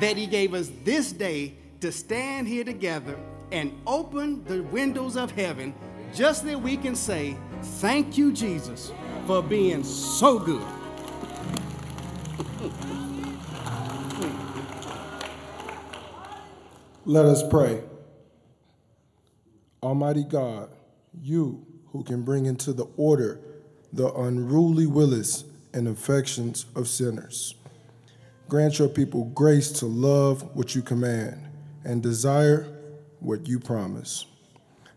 that he gave us this day to stand here together and open the windows of heaven just that we can say, Thank you, Jesus, for being so good. Let us pray. Almighty God, you who can bring into the order the unruly wills and affections of sinners, grant your people grace to love what you command and desire what you promise.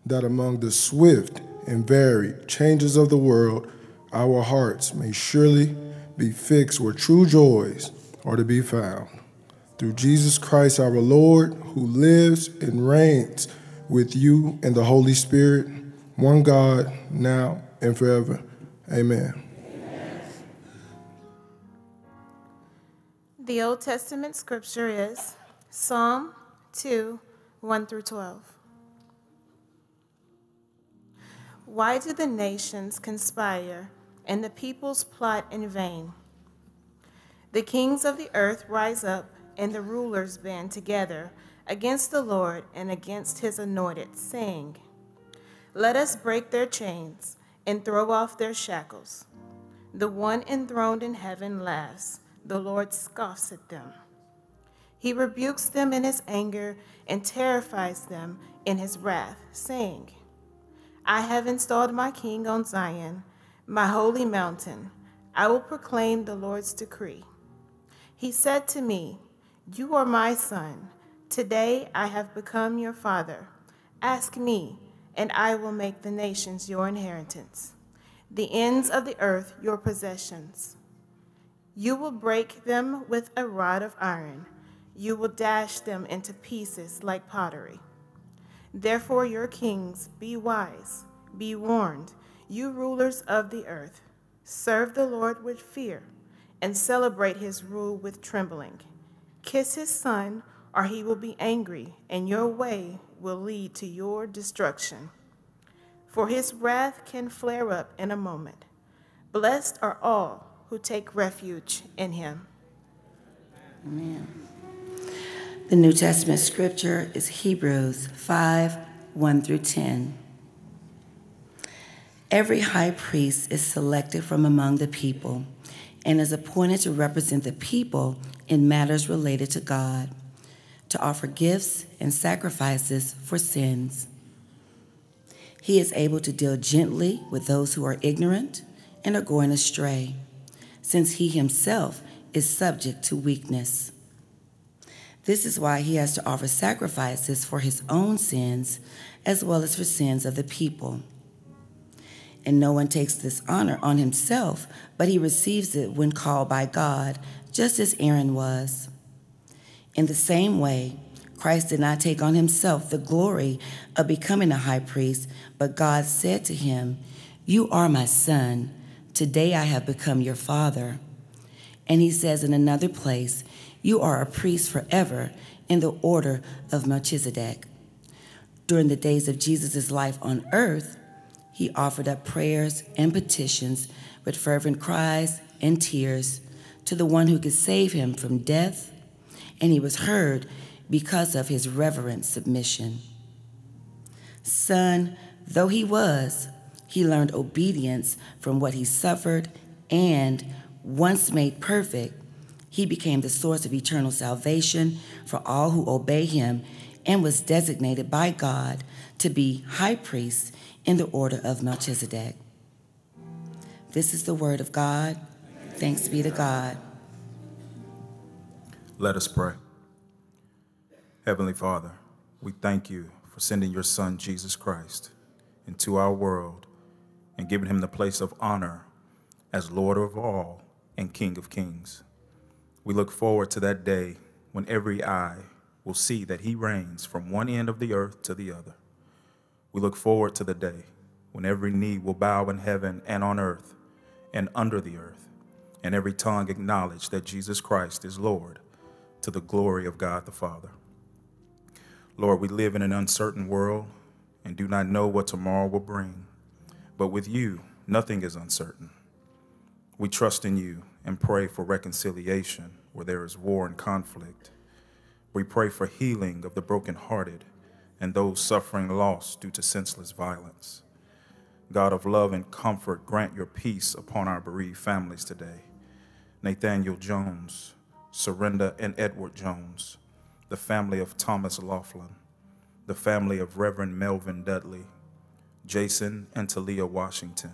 That among the swift and varied changes of the world, our hearts may surely be fixed where true joys are to be found through Jesus Christ our Lord, who lives and reigns with you and the Holy Spirit, one God, now and forever. Amen. The Old Testament scripture is Psalm 2 1 through 12. Why do the nations conspire and the peoples plot in vain? The kings of the earth rise up and the rulers band together against the Lord and against his anointed, saying, Let us break their chains and throw off their shackles. The one enthroned in heaven laughs, the Lord scoffs at them. He rebukes them in his anger and terrifies them in his wrath, saying, I have installed my king on Zion, my holy mountain. I will proclaim the Lord's decree. He said to me, you are my son. Today I have become your father. Ask me, and I will make the nations your inheritance, the ends of the earth your possessions. You will break them with a rod of iron. You will dash them into pieces like pottery. Therefore, your kings, be wise, be warned, you rulers of the earth. Serve the Lord with fear, and celebrate his rule with trembling. Kiss his son, or he will be angry, and your way will lead to your destruction. For his wrath can flare up in a moment. Blessed are all who take refuge in him. Amen. The New Testament scripture is Hebrews 5 1 through 10. Every high priest is selected from among the people and is appointed to represent the people in matters related to God, to offer gifts and sacrifices for sins. He is able to deal gently with those who are ignorant and are going astray, since he himself is subject to weakness. This is why he has to offer sacrifices for his own sins as well as for sins of the people. And no one takes this honor on himself, but he receives it when called by God just as Aaron was. In the same way, Christ did not take on himself the glory of becoming a high priest, but God said to him, You are my son. Today I have become your father. And he says in another place, You are a priest forever in the order of Melchizedek. During the days of Jesus' life on earth, he offered up prayers and petitions with fervent cries and tears to the one who could save him from death, and he was heard because of his reverent submission. Son, though he was, he learned obedience from what he suffered, and once made perfect, he became the source of eternal salvation for all who obey him and was designated by God to be high priest in the order of Melchizedek. This is the word of God. Thanks be to God. Let us pray. Heavenly Father, we thank you for sending your Son, Jesus Christ, into our world and giving him the place of honor as Lord of all and King of kings. We look forward to that day when every eye will see that he reigns from one end of the earth to the other. We look forward to the day when every knee will bow in heaven and on earth and under the earth, and every tongue acknowledge that Jesus Christ is Lord to the glory of God the Father. Lord, we live in an uncertain world and do not know what tomorrow will bring. But with you, nothing is uncertain. We trust in you and pray for reconciliation where there is war and conflict. We pray for healing of the brokenhearted and those suffering loss due to senseless violence. God of love and comfort, grant your peace upon our bereaved families today. Nathaniel Jones, Surrender and Edward Jones, the family of Thomas Laughlin, the family of Reverend Melvin Dudley, Jason and Talia Washington,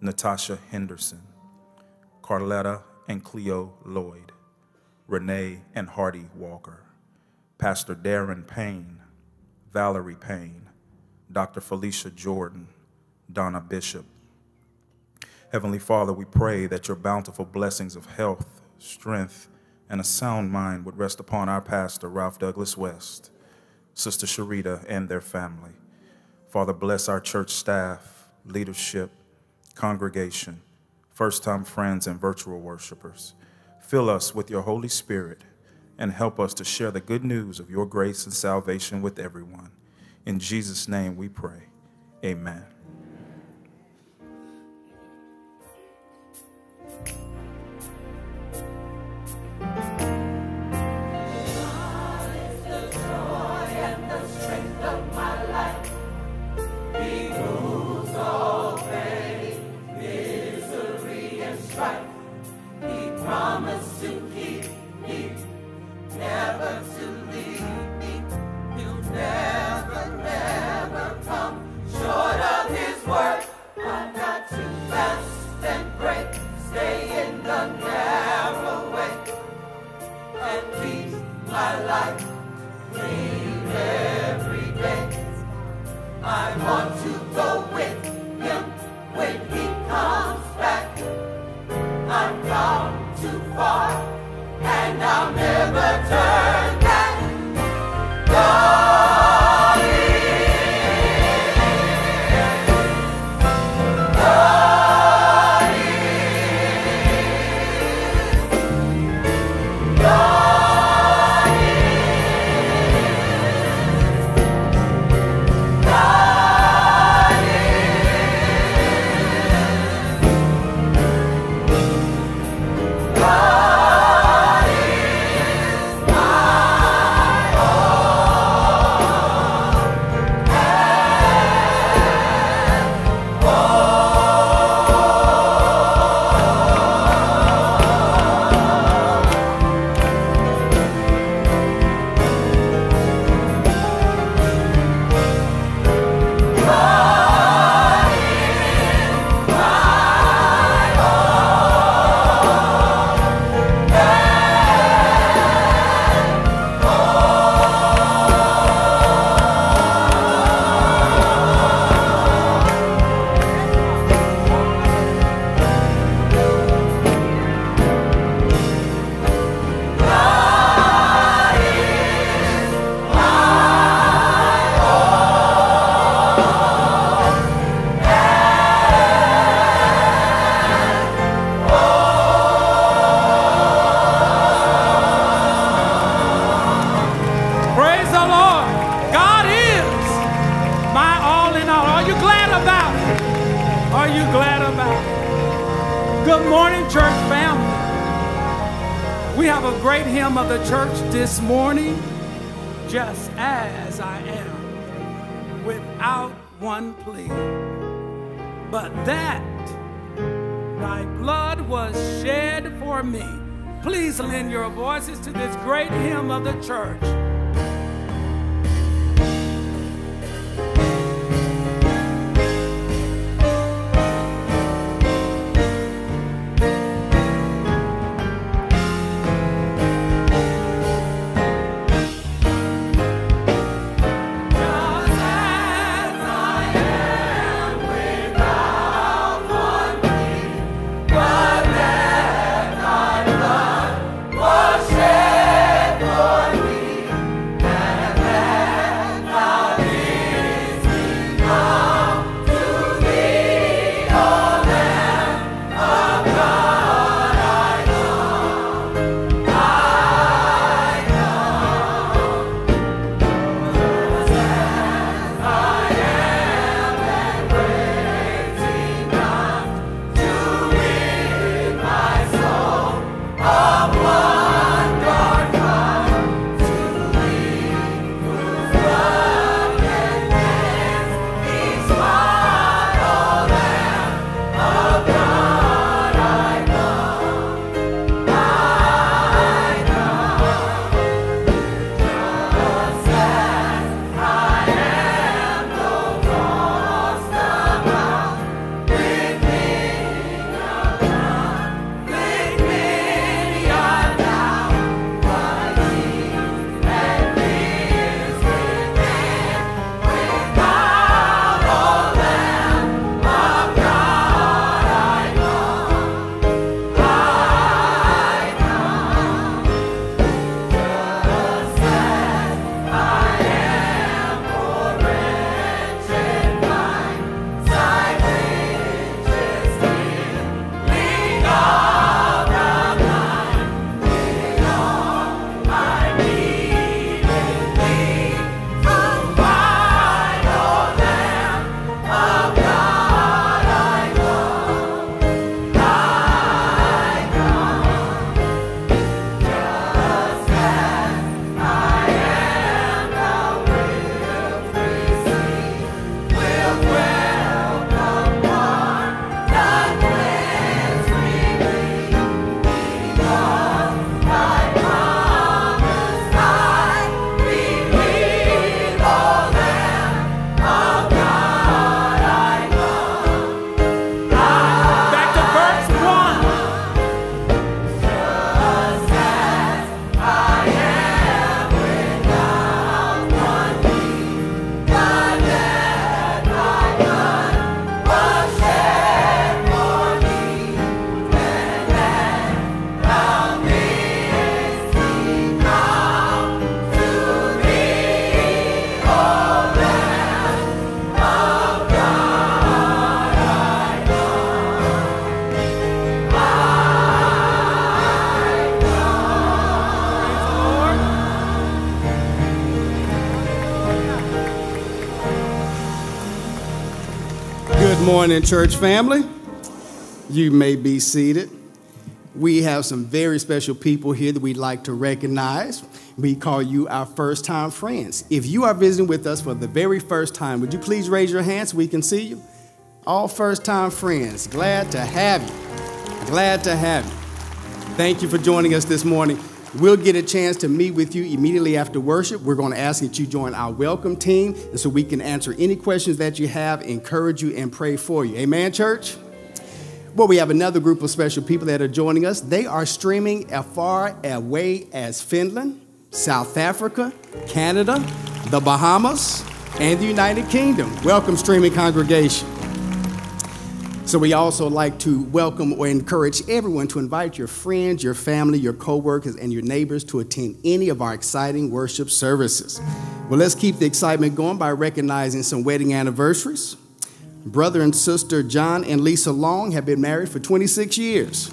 Natasha Henderson, Carletta and Cleo Lloyd, Renee and Hardy Walker, Pastor Darren Payne, Valerie Payne, Dr. Felicia Jordan, Donna Bishop. Heavenly Father, we pray that your bountiful blessings of health, strength, and a sound mind would rest upon our pastor, Ralph Douglas West, Sister Sharita, and their family. Father, bless our church staff, leadership, congregation, first time friends, and virtual worshipers. Fill us with your Holy Spirit and help us to share the good news of your grace and salvation with everyone. In Jesus' name we pray. Amen. Praise morning, church family. You may be seated. We have some very special people here that we'd like to recognize. We call you our first time friends. If you are visiting with us for the very first time, would you please raise your hand so we can see you? All first time friends, glad to have you. Glad to have you. Thank you for joining us this morning. We'll get a chance to meet with you immediately after worship. We're going to ask that you join our welcome team and so we can answer any questions that you have, encourage you, and pray for you. Amen, church? Well, we have another group of special people that are joining us. They are streaming as far away as Finland, South Africa, Canada, the Bahamas, and the United Kingdom. Welcome, streaming congregation. So we also like to welcome or encourage everyone to invite your friends, your family, your coworkers, and your neighbors to attend any of our exciting worship services. Well, let's keep the excitement going by recognizing some wedding anniversaries. Brother and sister John and Lisa Long have been married for 26 years.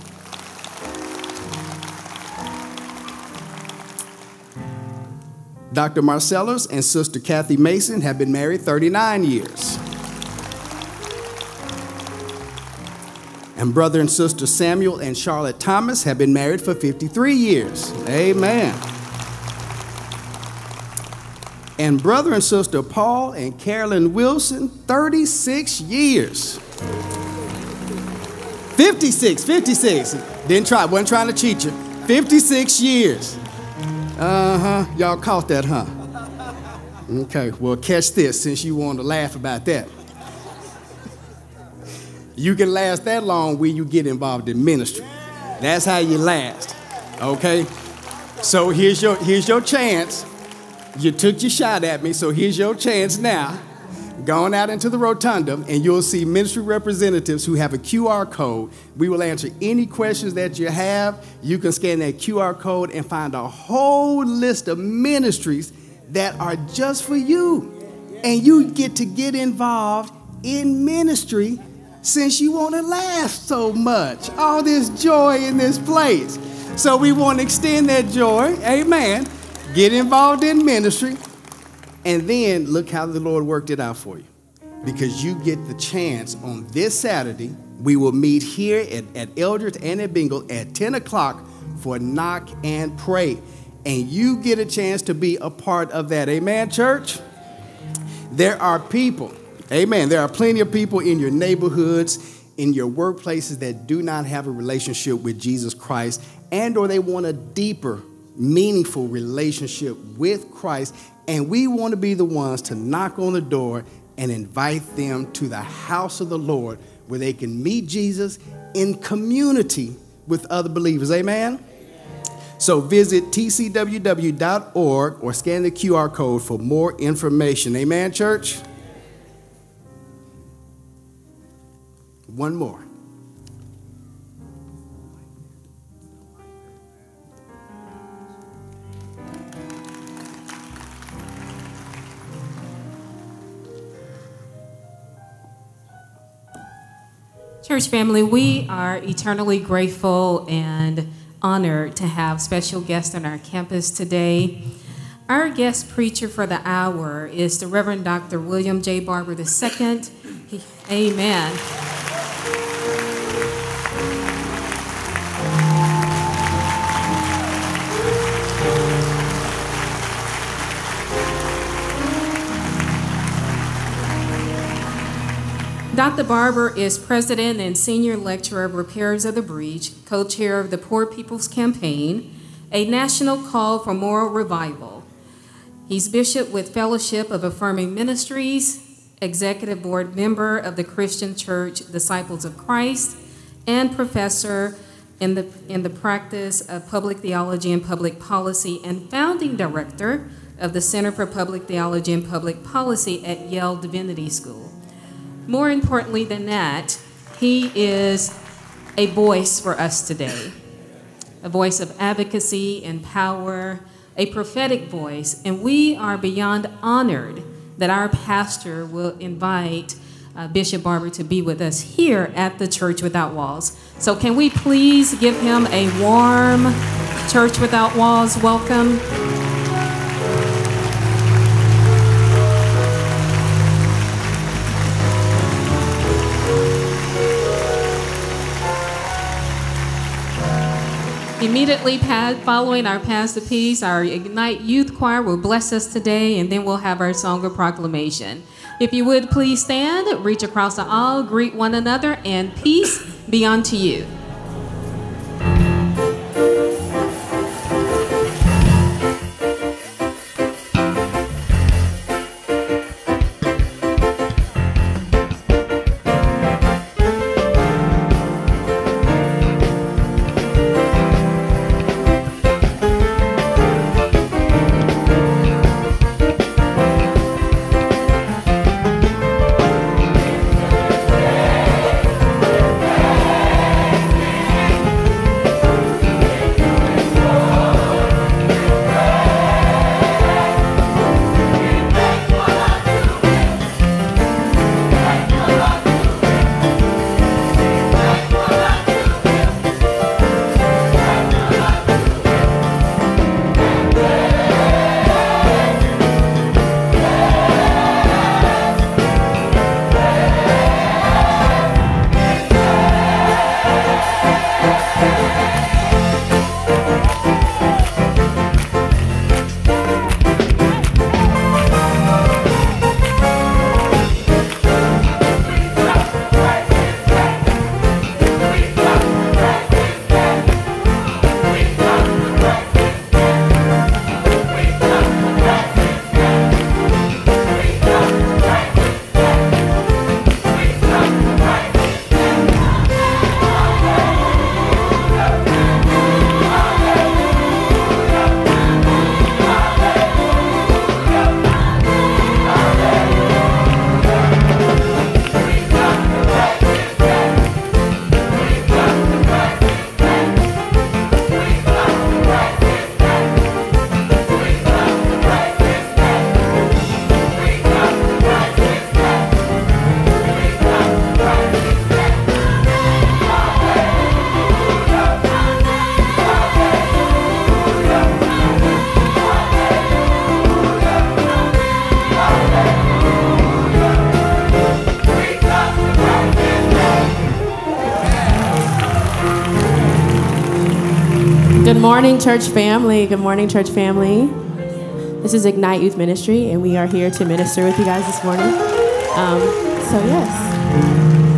Dr. Marcellus and Sister Kathy Mason have been married 39 years. And brother and sister Samuel and Charlotte Thomas have been married for 53 years. Amen. And brother and sister Paul and Carolyn Wilson, 36 years. 56, 56. Didn't try, wasn't trying to cheat you. 56 years. Uh huh. Y'all caught that, huh? Okay, well, catch this since you want to laugh about that. You can last that long when you get involved in ministry. That's how you last. Okay? So here's your here's your chance. You took your shot at me, so here's your chance now. Going out into the rotunda, and you'll see ministry representatives who have a QR code. We will answer any questions that you have. You can scan that QR code and find a whole list of ministries that are just for you. And you get to get involved in ministry since you want to last so much. All this joy in this place. So we want to extend that joy. Amen. Get involved in ministry. And then look how the Lord worked it out for you. Because you get the chance on this Saturday. We will meet here at, at Eldridge and at Bingle at 10 o'clock for Knock and Pray. And you get a chance to be a part of that. Amen, church? There are people Amen. There are plenty of people in your neighborhoods, in your workplaces that do not have a relationship with Jesus Christ and or they want a deeper, meaningful relationship with Christ, and we want to be the ones to knock on the door and invite them to the house of the Lord where they can meet Jesus in community with other believers. Amen. So visit tcww.org or scan the QR code for more information. Amen, church? One more. Church family, we are eternally grateful and honored to have special guests on our campus today. Our guest preacher for the hour is the Reverend Dr. William J. Barber II. He, amen. Dr. Barber is president and senior lecturer of Repairers of the Breach, co chair of the Poor People's Campaign, a national call for moral revival. He's bishop with Fellowship of Affirming Ministries, executive board member of the Christian Church Disciples of Christ, and professor in the, in the practice of public theology and public policy, and founding director of the Center for Public Theology and Public Policy at Yale Divinity School. More importantly than that, he is a voice for us today a voice of advocacy and power, a prophetic voice, and we are beyond honored that our pastor will invite uh, Bishop Barber to be with us here at the Church Without Walls. So, can we please give him a warm Church Without Walls welcome? Immediately following our Pass the Peace, our Ignite Youth Choir will bless us today, and then we'll have our song of proclamation. If you would please stand, reach across the aisle, greet one another, and peace be unto you. Morning, church family. Good morning, church family. This is Ignite Youth Ministry, and we are here to minister with you guys this morning. Um, so, yes.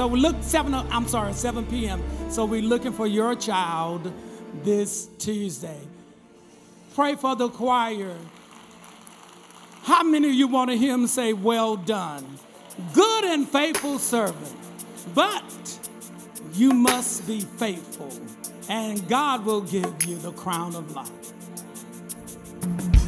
So we look seven. I'm sorry, 7 p.m. So we're looking for your child this Tuesday. Pray for the choir. How many of you want to hear him say, "Well done, good and faithful servant"? But you must be faithful, and God will give you the crown of life.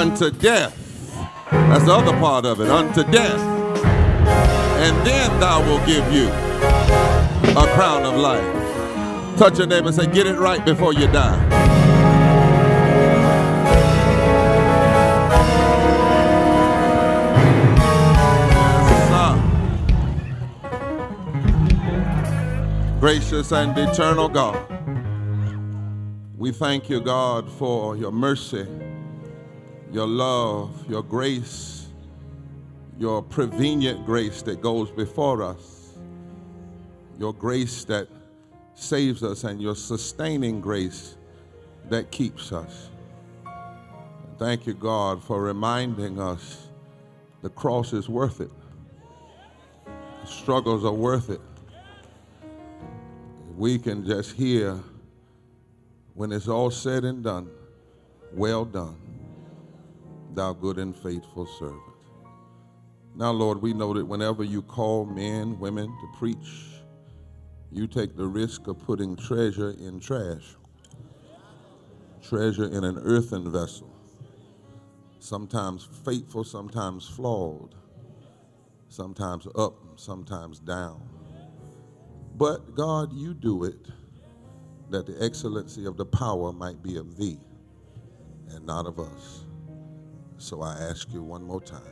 Unto death. That's the other part of it, unto death. And then thou will give you a crown of life. Touch your neighbor and say, get it right before you die. gracious and eternal God. We thank you, God, for your mercy, your love, your grace, your prevenient grace that goes before us, your grace that saves us, and your sustaining grace that keeps us. Thank you, God, for reminding us the cross is worth it. The struggles are worth it we can just hear when it's all said and done, well done, thou good and faithful servant. Now, Lord, we know that whenever you call men, women to preach, you take the risk of putting treasure in trash, treasure in an earthen vessel, sometimes faithful, sometimes flawed, sometimes up, sometimes down. But God, you do it that the excellency of the power might be of thee and not of us. So I ask you one more time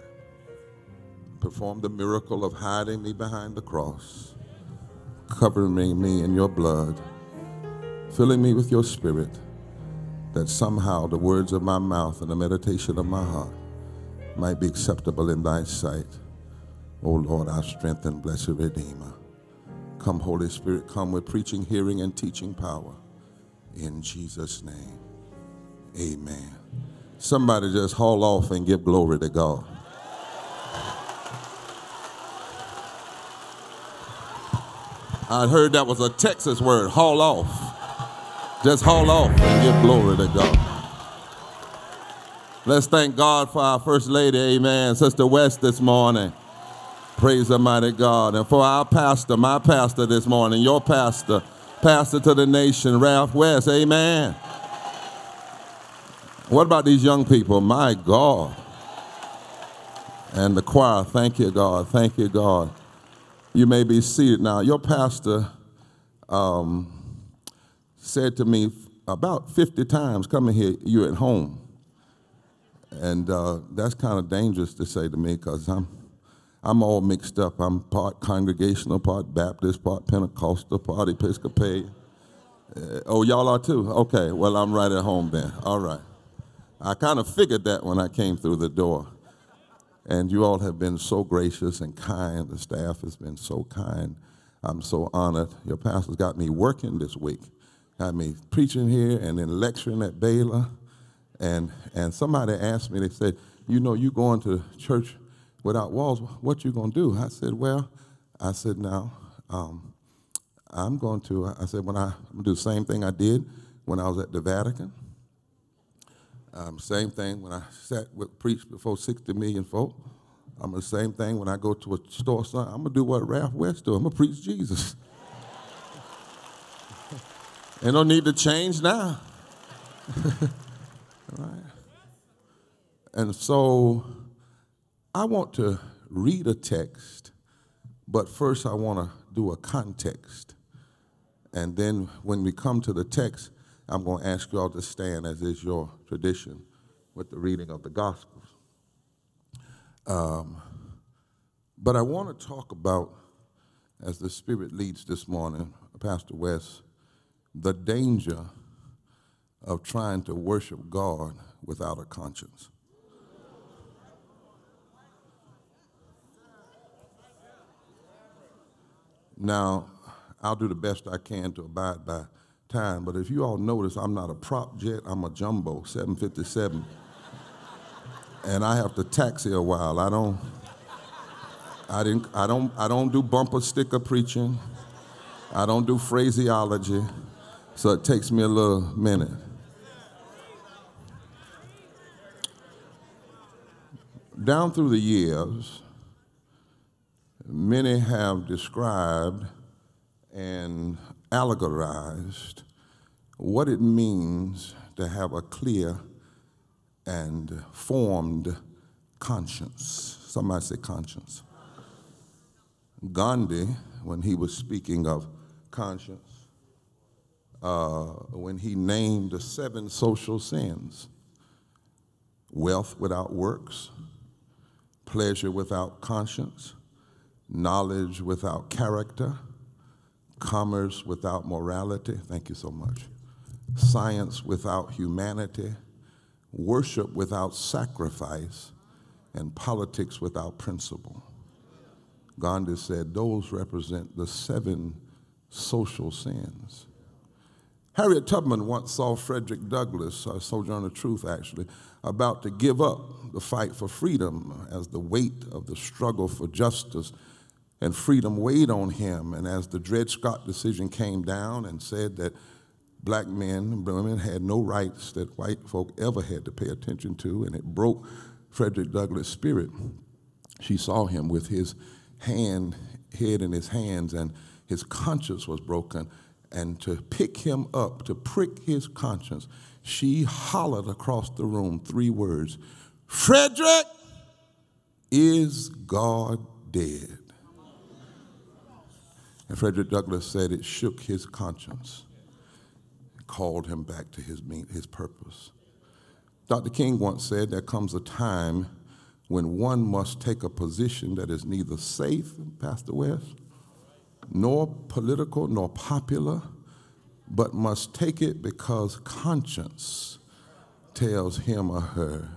perform the miracle of hiding me behind the cross, covering me in your blood, filling me with your spirit, that somehow the words of my mouth and the meditation of my heart might be acceptable in thy sight. O Lord, our strength and blessed Redeemer. Come, Holy Spirit, come with preaching, hearing, and teaching power. In Jesus' name, amen. Somebody just haul off and give glory to God. I heard that was a Texas word, haul off. Just haul off and give glory to God. Let's thank God for our First Lady, amen, Sister West this morning. Praise Almighty God. And for our pastor, my pastor this morning, your pastor, pastor to the nation, Ralph West, amen. What about these young people? My God. And the choir, thank you, God. Thank you, God. You may be seated now. Your pastor um, said to me about 50 times, coming here, you're at home. And uh, that's kind of dangerous to say to me because I'm I'm all mixed up. I'm part congregational, part Baptist, part Pentecostal, part Episcopalian. Uh, oh, y'all are too? Okay, well, I'm right at home then. All right. I kind of figured that when I came through the door. And you all have been so gracious and kind. The staff has been so kind. I'm so honored. Your pastor's got me working this week. Got me preaching here and then lecturing at Baylor. And, and somebody asked me, they said, you know, you going to church without walls, what you gonna do? I said, well, I said, now, um, I'm going to, I said, when I, I'm gonna do the same thing I did when I was at the Vatican. Um, same thing when I sat with preached before 60 million folk. I'm the same thing when I go to a store. Son, I'm gonna do what Ralph West do. I'm gonna preach Jesus. and no need to change now. right? And so I want to read a text, but first I want to do a context. And then when we come to the text, I'm going to ask you all to stand, as is your tradition, with the reading of the Gospels. Um, but I want to talk about, as the Spirit leads this morning, Pastor West, the danger of trying to worship God without a conscience. Now, I'll do the best I can to abide by time, but if you all notice, I'm not a prop jet, I'm a jumbo 757. and I have to taxi a while. I don't I didn't I don't I don't do bumper sticker preaching. I don't do phraseology. So it takes me a little minute. Down through the years, many have described and allegorized what it means to have a clear and formed conscience. Somebody say conscience. Gandhi, when he was speaking of conscience, uh, when he named the seven social sins wealth without works, pleasure without conscience, knowledge without character, commerce without morality. Thank you so much. Science without humanity, worship without sacrifice, and politics without principle. Gandhi said those represent the seven social sins. Harriet Tubman once saw Frederick Douglass, a Sojourner Truth actually, about to give up the fight for freedom as the weight of the struggle for justice and freedom weighed on him. And as the Dred Scott decision came down and said that black men and women had no rights that white folk ever had to pay attention to, and it broke Frederick Douglass' spirit, she saw him with his hand, head in his hands, and his conscience was broken. And to pick him up, to prick his conscience, she hollered across the room three words Frederick, is God dead? And Frederick Douglass said it shook his conscience, called him back to his, his purpose. Dr. King once said there comes a time when one must take a position that is neither safe, Pastor West, nor political, nor popular, but must take it because conscience tells him or her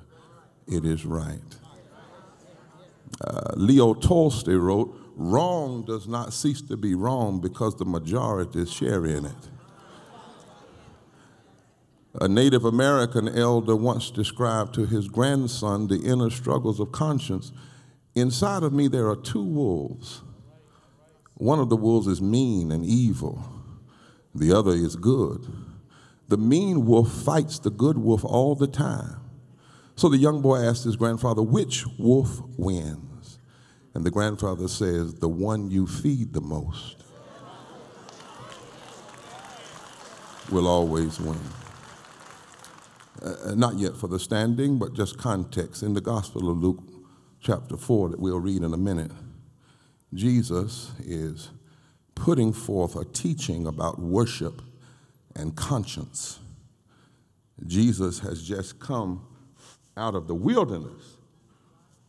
it is right. Uh, Leo Tolstoy wrote, Wrong does not cease to be wrong because the majority share in it. A Native American elder once described to his grandson the inner struggles of conscience. Inside of me, there are two wolves. One of the wolves is mean and evil, the other is good. The mean wolf fights the good wolf all the time. So the young boy asked his grandfather, Which wolf wins? And the grandfather says, The one you feed the most will always win. Uh, not yet for the standing, but just context. In the Gospel of Luke, chapter 4, that we'll read in a minute, Jesus is putting forth a teaching about worship and conscience. Jesus has just come out of the wilderness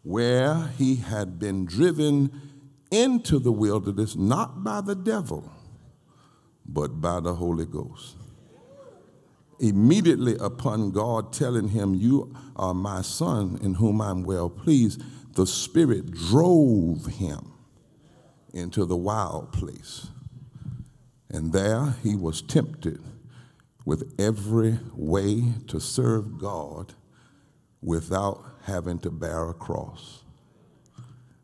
where he had been driven into the wilderness not by the devil, but by the Holy Ghost. Immediately upon God telling him, You are my son in whom I'm well pleased, the Spirit drove him into the wild place. And there he was tempted with every way to serve God without having to bear a cross.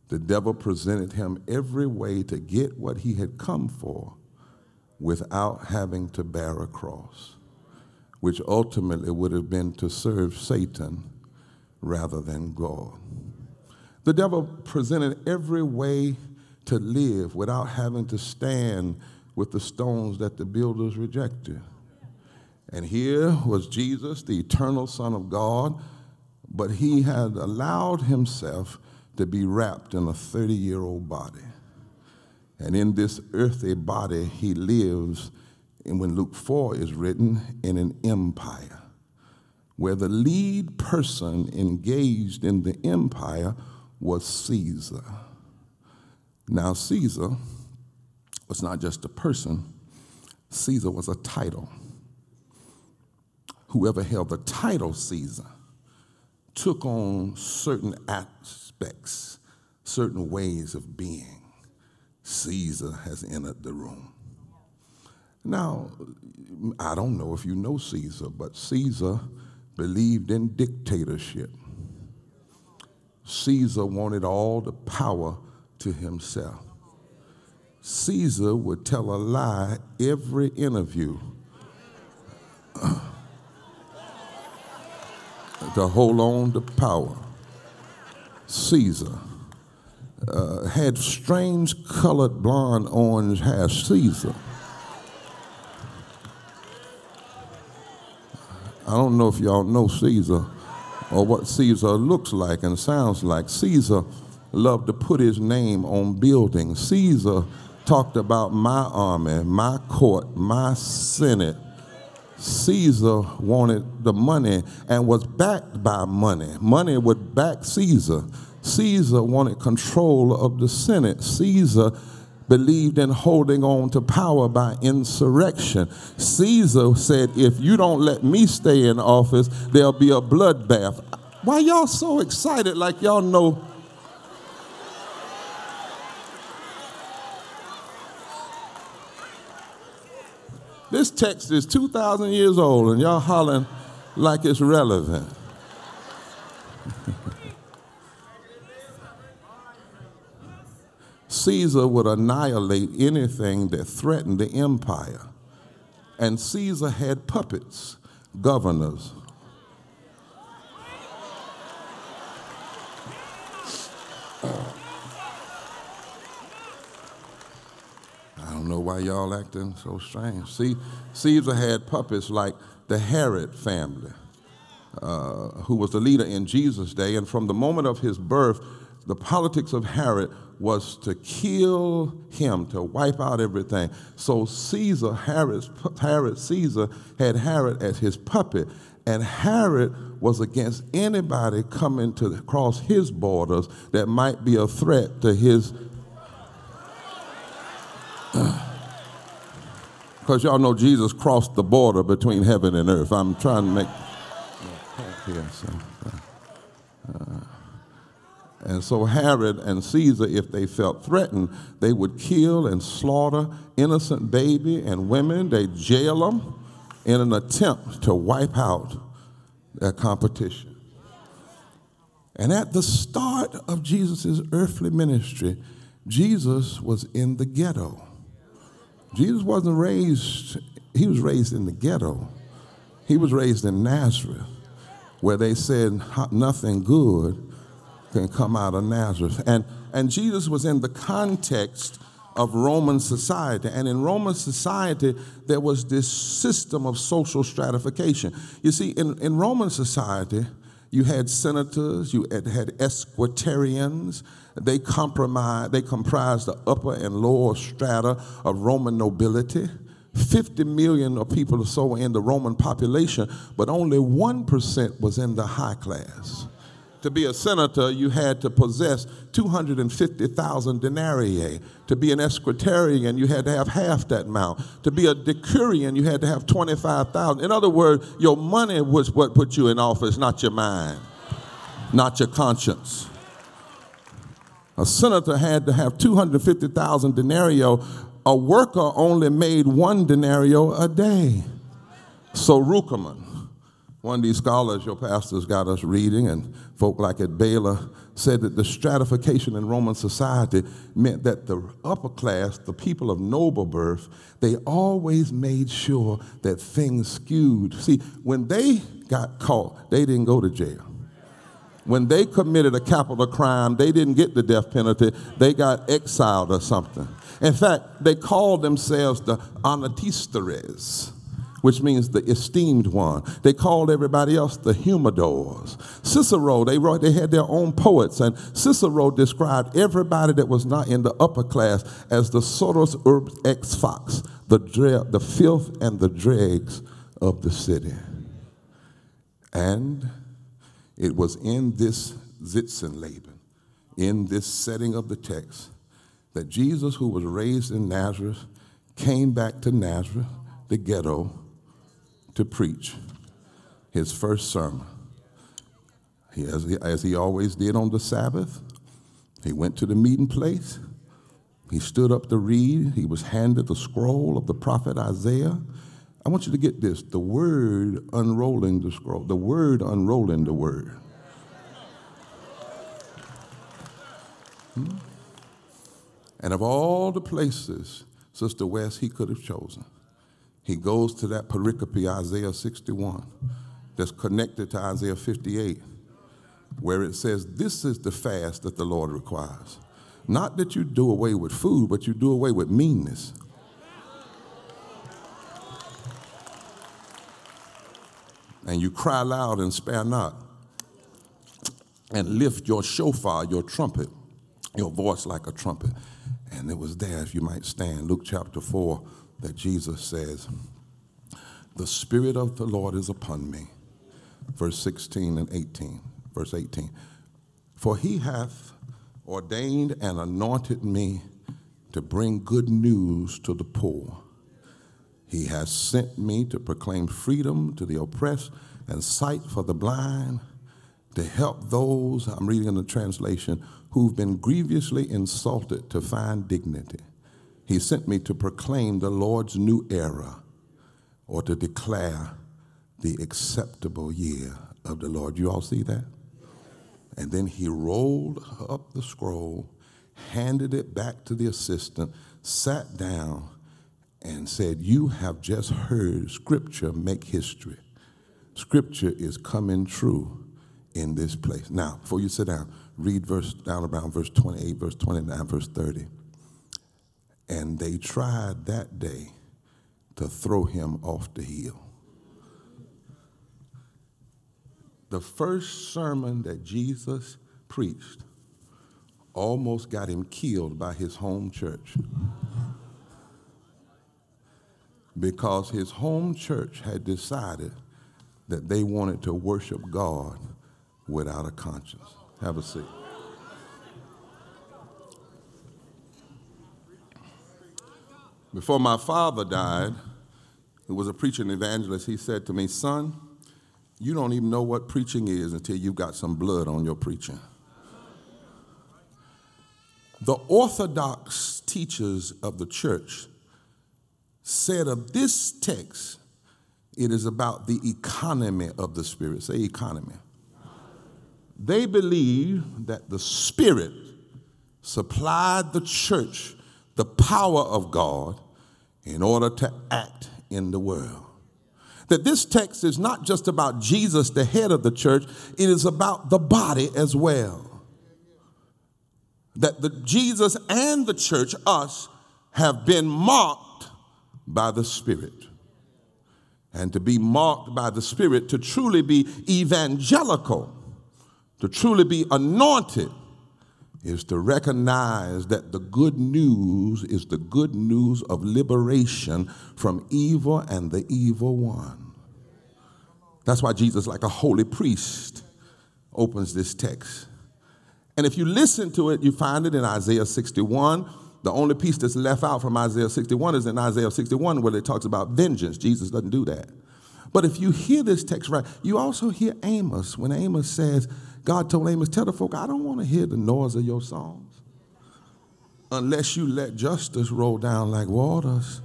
The devil presented him every way to get what he had come for without having to bear a cross, which ultimately would have been to serve Satan rather than God. The devil presented every way to live without having to stand with the stones that the builders rejected. And here was Jesus, the eternal Son of God, but he had allowed himself to be wrapped in a 30 year old body. And in this earthly body, he lives, and when Luke 4 is written, in an empire where the lead person engaged in the empire was Caesar. Now, Caesar was not just a person, Caesar was a title. Whoever held the title Caesar took on certain aspects, certain ways of being. Caesar has entered the room. Now, I don't know if you know Caesar, but Caesar believed in dictatorship. Caesar wanted all the power to himself. Caesar would tell a lie every interview to hold on to power. Caesar uh, had strange colored blonde orange hair. Caesar. I don't know if y'all know Caesar or what Caesar looks like and sounds like. Caesar loved to put his name on buildings. Caesar talked about my army, my court, my senate. Caesar wanted the money and was backed by money. Money would back Caesar. Caesar wanted control of the Senate. Caesar believed in holding on to power by insurrection. Caesar said, if you don't let me stay in office, there'll be a bloodbath. Why y'all so excited like y'all know? This text is 2,000 years old and y'all hollering like it's relevant. Caesar would annihilate anything that threatened the empire. And Caesar had puppets, governors. I don't know why y'all acting so strange. See, Caesar had puppets like the Herod family, uh, who was the leader in Jesus' day. And from the moment of his birth, the politics of Herod was to kill him, to wipe out everything. So Caesar, Herod, Herod Caesar, had Herod as his puppet. And Herod was against anybody coming to cross his borders that might be a threat to his. Because y'all know Jesus crossed the border between heaven and earth. I'm trying to make. So, uh, and so Herod and Caesar, if they felt threatened, they would kill and slaughter innocent baby and women. They jail them in an attempt to wipe out their competition. And at the start of Jesus' earthly ministry, Jesus was in the ghetto. Jesus wasn't raised, he was raised in the ghetto. He was raised in Nazareth, where they said nothing good can come out of Nazareth. And, and Jesus was in the context of Roman society. And in Roman society, there was this system of social stratification. You see, in, in Roman society, you had senators, you had, had they compromised, they comprised the upper and lower strata of Roman nobility. 50 million of people or so in the Roman population, but only 1% was in the high class to be a senator, you had to possess 250,000 denarii. To be an equestrian, you had to have half that amount. To be a decurion, you had to have 25,000. In other words, your money was what put you in office, not your mind, not your conscience. A senator had to have 250,000 denario. A worker only made one denario a day. So Rukerman, one of these scholars your pastors got us reading, and folk like at Baylor said that the stratification in Roman society meant that the upper class, the people of noble birth, they always made sure that things skewed. See, when they got caught, they didn't go to jail. When they committed a capital crime, they didn't get the death penalty, they got exiled or something. In fact, they called themselves the honestiores which means the esteemed one. They called everybody else the humiliores. Cicero, they wrote, they had their own poets, and Cicero described everybody that was not in the upper class as the soros urbs ex fox, the, dre- the filth and the dregs of the city. And it was in this Sitz im Leben, in this setting of the text, that Jesus, who was raised in Nazareth, came back to Nazareth, the ghetto, to preach his first sermon. He, as, he, as he always did on the Sabbath, he went to the meeting place. He stood up to read. He was handed the scroll of the prophet Isaiah. I want you to get this the word unrolling the scroll, the word unrolling the word. Hmm? And of all the places, Sister West, he could have chosen, he goes to that pericope, Isaiah 61, that's connected to Isaiah 58, where it says, This is the fast that the Lord requires. Not that you do away with food, but you do away with meanness. And you cry loud and spare not, and lift your shofar, your trumpet, your voice like a trumpet. And it was there, if you might stand, Luke chapter 4, that Jesus says, The Spirit of the Lord is upon me. Verse 16 and 18. Verse 18. For he hath ordained and anointed me to bring good news to the poor. He has sent me to proclaim freedom to the oppressed and sight for the blind, to help those, I'm reading in the translation, who've been grievously insulted to find dignity. He sent me to proclaim the Lord's new era or to declare the acceptable year of the Lord. You all see that? And then he rolled up the scroll, handed it back to the assistant, sat down, and said, You have just heard Scripture make history. Scripture is coming true in this place. Now, before you sit down, read verse down around verse 28, verse 29, verse 30. And they tried that day to throw him off the hill. The first sermon that Jesus preached almost got him killed by his home church because his home church had decided that they wanted to worship God without a conscience. Have a seat. Before my father died, who was a preacher and evangelist, he said to me, Son, you don't even know what preaching is until you've got some blood on your preaching. The orthodox teachers of the church said of this text, it is about the economy of the Spirit. Say economy. They believe that the Spirit supplied the church the power of God in order to act in the world. That this text is not just about Jesus, the head of the church, it is about the body as well. That the Jesus and the church, us, have been marked by the Spirit. And to be marked by the Spirit, to truly be evangelical, to truly be anointed, is to recognize that the good news is the good news of liberation from evil and the evil one. That's why Jesus, like a holy priest, opens this text. And if you listen to it, you find it in Isaiah 61. The only piece that's left out from Isaiah 61 is in Isaiah 61 where it talks about vengeance. Jesus doesn't do that. But if you hear this text right, you also hear Amos when Amos says, God told Amos, tell the folk, I don't want to hear the noise of your songs unless you let justice roll down like waters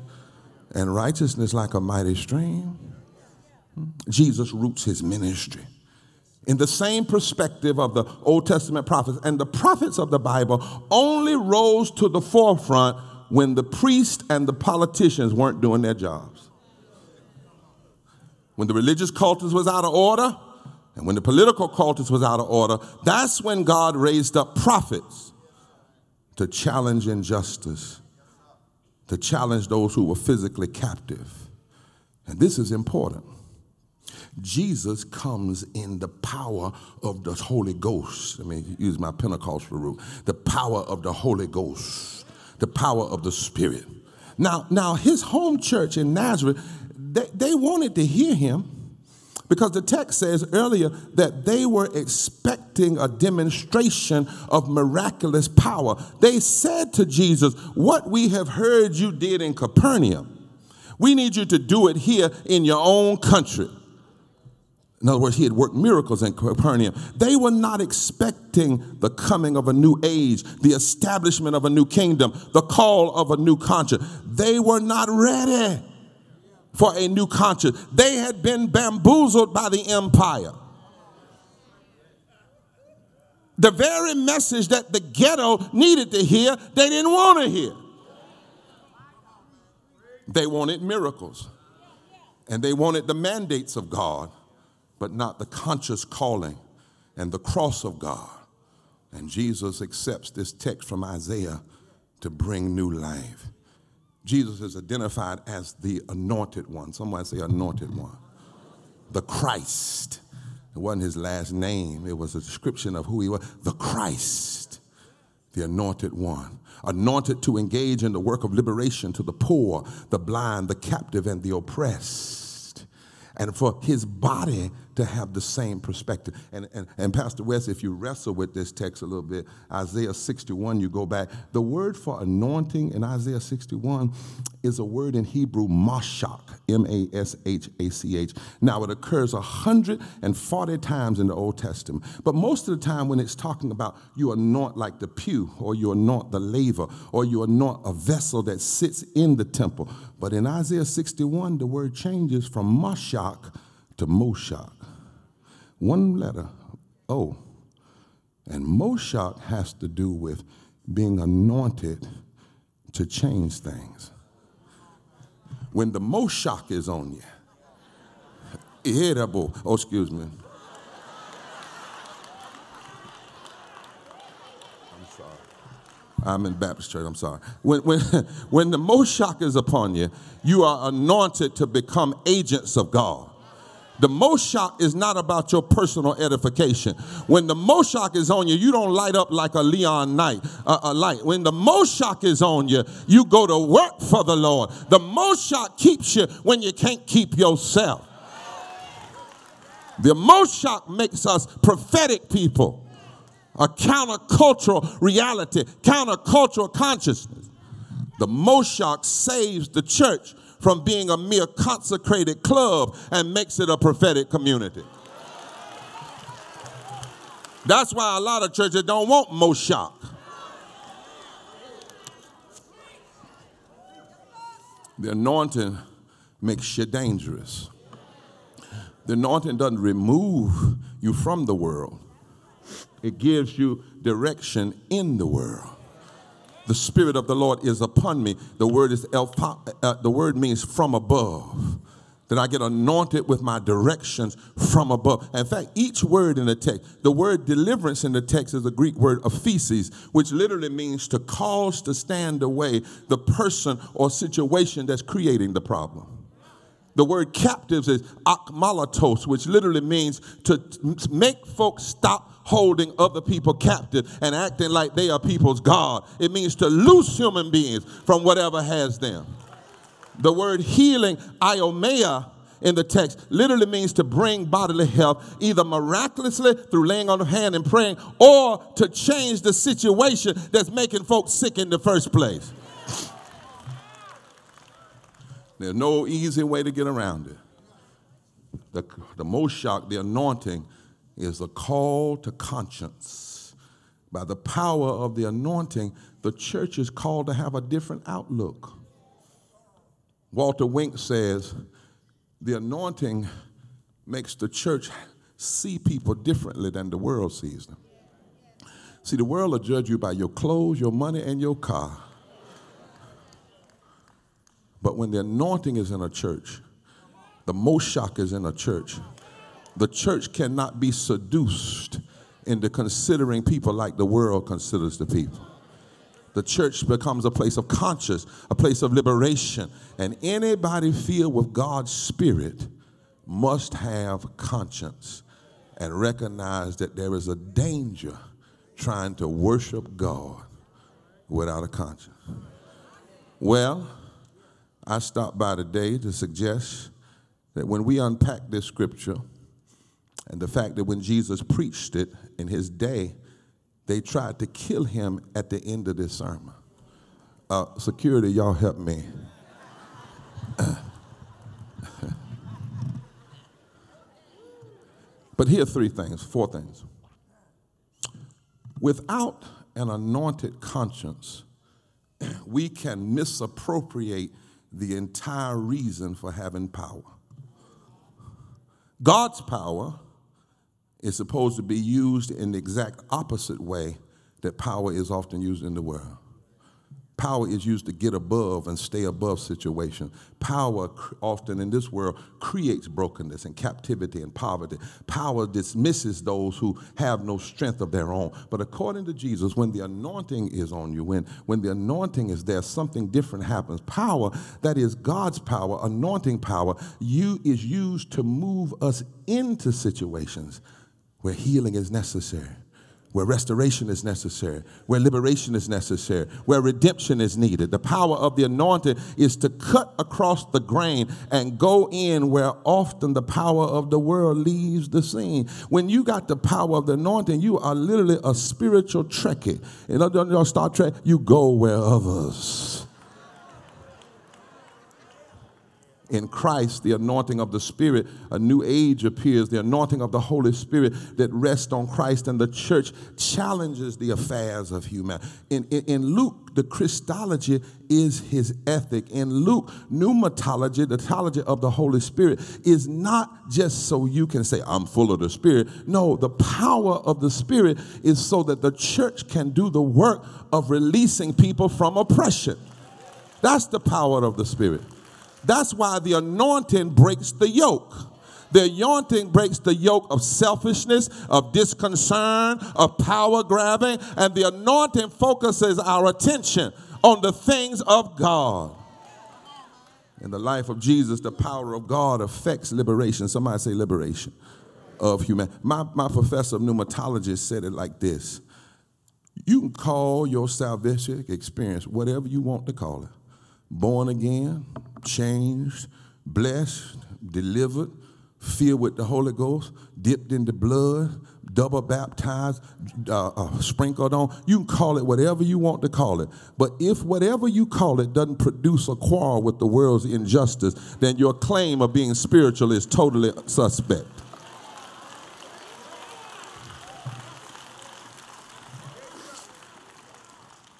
and righteousness like a mighty stream. Hmm. Jesus roots his ministry in the same perspective of the Old Testament prophets. And the prophets of the Bible only rose to the forefront when the priests and the politicians weren't doing their jobs. When the religious cultus was out of order, and when the political cultus was out of order, that's when God raised up prophets to challenge injustice, to challenge those who were physically captive. And this is important. Jesus comes in the power of the Holy Ghost. Let me use my Pentecostal root. The power of the Holy Ghost, the power of the Spirit. Now, now his home church in Nazareth, they, they wanted to hear him because the text says earlier that they were expecting a demonstration of miraculous power. They said to Jesus, What we have heard you did in Capernaum, we need you to do it here in your own country. In other words, he had worked miracles in Capernaum. They were not expecting the coming of a new age, the establishment of a new kingdom, the call of a new conscience. They were not ready for a new conscience. They had been bamboozled by the empire. The very message that the ghetto needed to hear, they didn't want to hear. They wanted miracles and they wanted the mandates of God, but not the conscious calling and the cross of God. And Jesus accepts this text from Isaiah to bring new life. Jesus is identified as the anointed one. Someone say anointed one. the Christ. It wasn't his last name, it was a description of who he was the Christ, the anointed one. Anointed to engage in the work of liberation to the poor, the blind, the captive, and the oppressed. And for his body to have the same perspective. And, and, and Pastor West, if you wrestle with this text a little bit, Isaiah 61, you go back. The word for anointing in Isaiah 61 is a word in Hebrew, mashach, M A S H A C H. Now, it occurs 140 times in the Old Testament, but most of the time when it's talking about you anoint like the pew, or you anoint the laver, or you anoint a vessel that sits in the temple. But in Isaiah 61, the word changes from mashach to moshach. One letter, O. And moshach has to do with being anointed to change things. When the moshach is on you, irritable, oh, excuse me. I'm sorry. I'm in Baptist church, I'm sorry. When, when, when the moshach is upon you, you are anointed to become agents of God. The Moshach is not about your personal edification. When the Moshach is on you, you don't light up like a Leon night, uh, a light. When the Moshach is on you, you go to work for the Lord. The Moshach keeps you when you can't keep yourself. The Moshach makes us prophetic people, a countercultural reality, countercultural consciousness. The Moshach saves the church from being a mere consecrated club and makes it a prophetic community. That's why a lot of churches don't want Moshach. The anointing makes you dangerous. The anointing doesn't remove you from the world, it gives you direction in the world the spirit of the lord is upon me. The word is el, uh, the word means from above. That i get anointed with my directions from above. In fact each word in the text the word deliverance in the text is the greek word aphesis which literally means to cause to stand away the person or situation that's creating the problem. The word captives is akmalatos, which literally means to make folks stop holding other people captive and acting like they are people's God. It means to loose human beings from whatever has them. The word healing, iomea, in the text literally means to bring bodily health, either miraculously through laying on the hand and praying, or to change the situation that's making folks sick in the first place. There's no easy way to get around it. The, the Moshach, the anointing, is a call to conscience. By the power of the anointing, the church is called to have a different outlook. Walter Wink says the anointing makes the church see people differently than the world sees them. See, the world will judge you by your clothes, your money, and your car. But when the anointing is in a church, the Moshach is in a church, the church cannot be seduced into considering people like the world considers the people. The church becomes a place of conscience, a place of liberation, and anybody filled with God's Spirit must have conscience and recognize that there is a danger trying to worship God without a conscience. Well, I stopped by today to suggest that when we unpack this scripture and the fact that when Jesus preached it in his day, they tried to kill him at the end of this sermon. Uh, security, y'all help me. but here are three things, four things. Without an anointed conscience, we can misappropriate the entire reason for having power. God's power is supposed to be used in the exact opposite way that power is often used in the world. Power is used to get above and stay above situations. Power often in this world creates brokenness and captivity and poverty. Power dismisses those who have no strength of their own. But according to Jesus, when the anointing is on you, when, when the anointing is there, something different happens. Power, that is God's power, anointing power, you is used to move us into situations where healing is necessary where restoration is necessary, where liberation is necessary, where redemption is needed. The power of the anointing is to cut across the grain and go in where often the power of the world leaves the scene. When you got the power of the anointing, you are literally a spiritual trekkie. You know, Star Trek, you go where others in Christ, the anointing of the Spirit, a new age appears, the anointing of the Holy Spirit that rests on Christ, and the church challenges the affairs of humanity. In, in, in, Luke, the Christology is his ethic. In Luke, pneumatology, the theology of the Holy Spirit, is not just so you can say, I'm full of the Spirit. No, the power of the Spirit is so that the church can do the work of releasing people from oppression. That's the power of the Spirit. That's why the anointing breaks the yoke. The anointing breaks the yoke of selfishness, of disconcern, of power grabbing, and the anointing focuses our attention on the things of God. In the life of Jesus, the power of God affects liberation. Somebody say liberation of humanity. My, my professor of pneumatology said it like this You can call your salvific experience whatever you want to call it born again, changed, blessed, delivered, filled with the Holy Ghost, dipped in the blood, double baptized, uh, uh, sprinkled on. You can call it whatever you want to call it. But if whatever you call it doesn't produce a quarrel with the world's injustice, then your claim of being spiritual is totally suspect.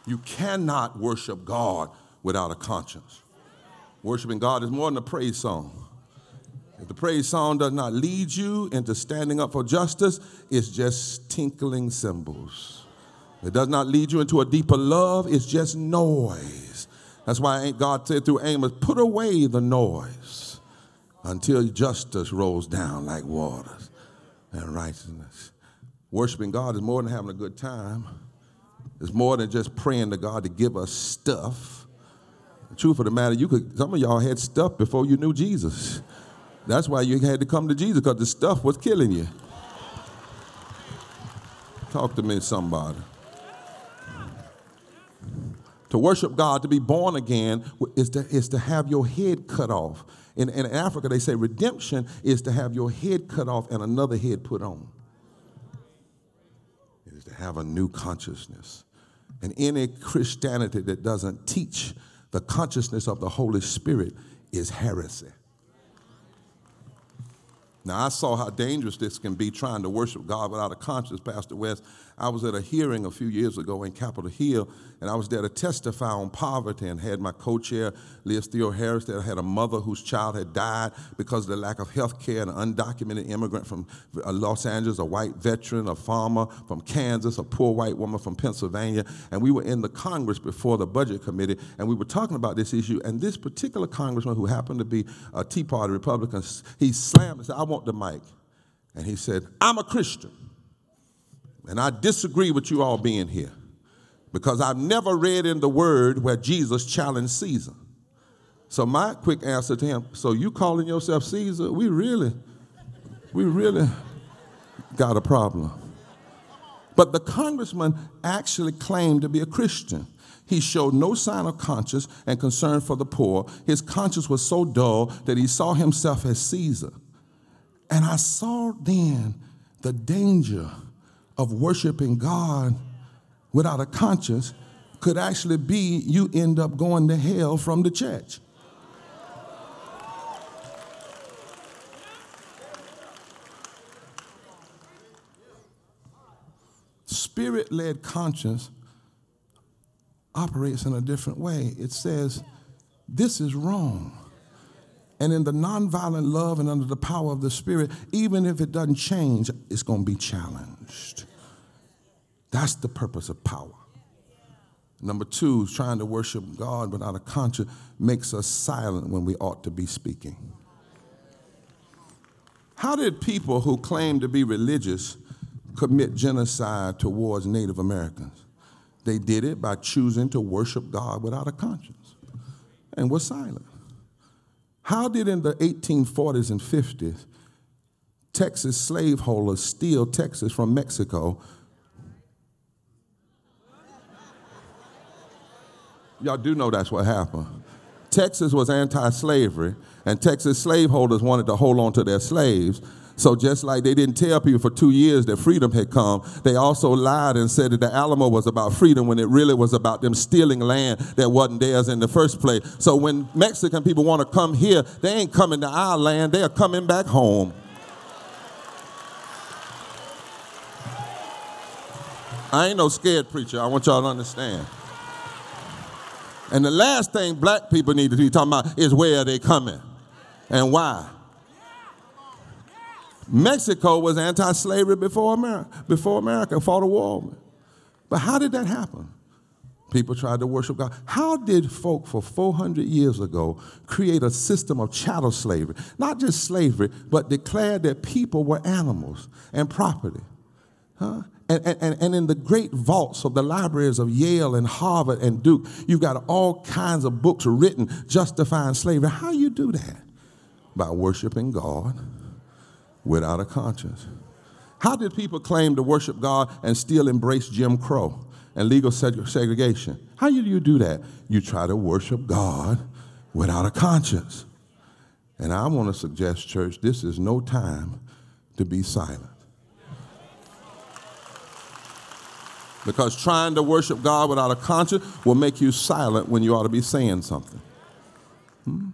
You cannot worship God without a conscience. Worshiping God is more than a praise song. If the praise song does not lead you into standing up for justice, it's just tinkling cymbals. It does not lead you into a deeper love, it's just noise. That's why God said through Amos, put away the noise until justice rolls down like waters and righteousness. Worshiping God is more than having a good time. It's more than just praying to God to give us stuff. Truth of the matter, you could some of y'all had stuff before you knew Jesus. That's why you had to come to Jesus, because the stuff was killing you. Talk to me, somebody. To worship God, to be born again, is to, is to have your head cut off. In, in Africa, they say redemption is to have your head cut off and another head put on. It is to have a new consciousness. And any Christianity that doesn't teach the consciousness of the Holy Spirit is heresy. Now, I saw how dangerous this can be trying to worship God without a conscience, Pastor West. I was at a hearing a few years ago in Capitol Hill, and I was there to testify on poverty and had my co-chair, Liz Theoharis. I had a mother whose child had died because of the lack of health care, an undocumented immigrant from uh, Los Angeles, a white veteran, a farmer from Kansas, a poor white woman from Pennsylvania. And we were in the Congress before the Budget Committee, and we were talking about this issue. And this particular congressman, who happened to be a Tea Party Republican, he slammed and said, I want the mic. And he said, I'm a Christian. And I disagree with you all being here because I've never read in the word where Jesus challenged Caesar. So my quick answer to him, so you calling yourself Caesar? We really, we really got a problem. But the congressman actually claimed to be a Christian. He showed no sign of conscience and concern for the poor. His conscience was so dull that he saw himself as Caesar. And I saw then the danger of worshiping God without a conscience could actually be you end up going to hell from the church. Spirit led conscience operates in a different way. It says, This is wrong. And in the nonviolent love and under the power of the Spirit, even if it doesn't change, it's going to be challenged. That's the purpose of power. Number two, trying to worship God without a conscience makes us silent when we ought to be speaking. How did people who claim to be religious commit genocide towards Native Americans? They did it by choosing to worship God without a conscience and were silent. How did in the 1840s and 50s Texas slaveholders steal Texas from Mexico Y'all do know that's what happened. Texas was anti slavery, and Texas slaveholders wanted to hold on to their slaves. So, just like they didn't tell people for two years that freedom had come, they also lied and said that the Alamo was about freedom when it really was about them stealing land that wasn't theirs in the first place. So, when Mexican people want to come here, they ain't coming to our land, they are coming back home. I ain't no scared preacher, I want y'all to understand. And the last thing black people need to be talking about is where are they coming and why. Mexico was anti-slavery before America, before America fought a war. But how did that happen? People tried to worship God. How did folk for 400 years ago create a system of chattel slavery? Not just slavery, but declare that people were animals and property. Huh? And, and, and in the great vaults of the libraries of Yale and Harvard and Duke, you've got all kinds of books written justifying slavery. How you do that? By worshiping God without a conscience. How did people claim to worship God and still embrace Jim Crow and legal segregation? How do you do that? You try to worship God without a conscience. And I want to suggest, church, this is no time to be silent. Because trying to worship God without a conscience will make you silent when you ought to be saying something. Hmm?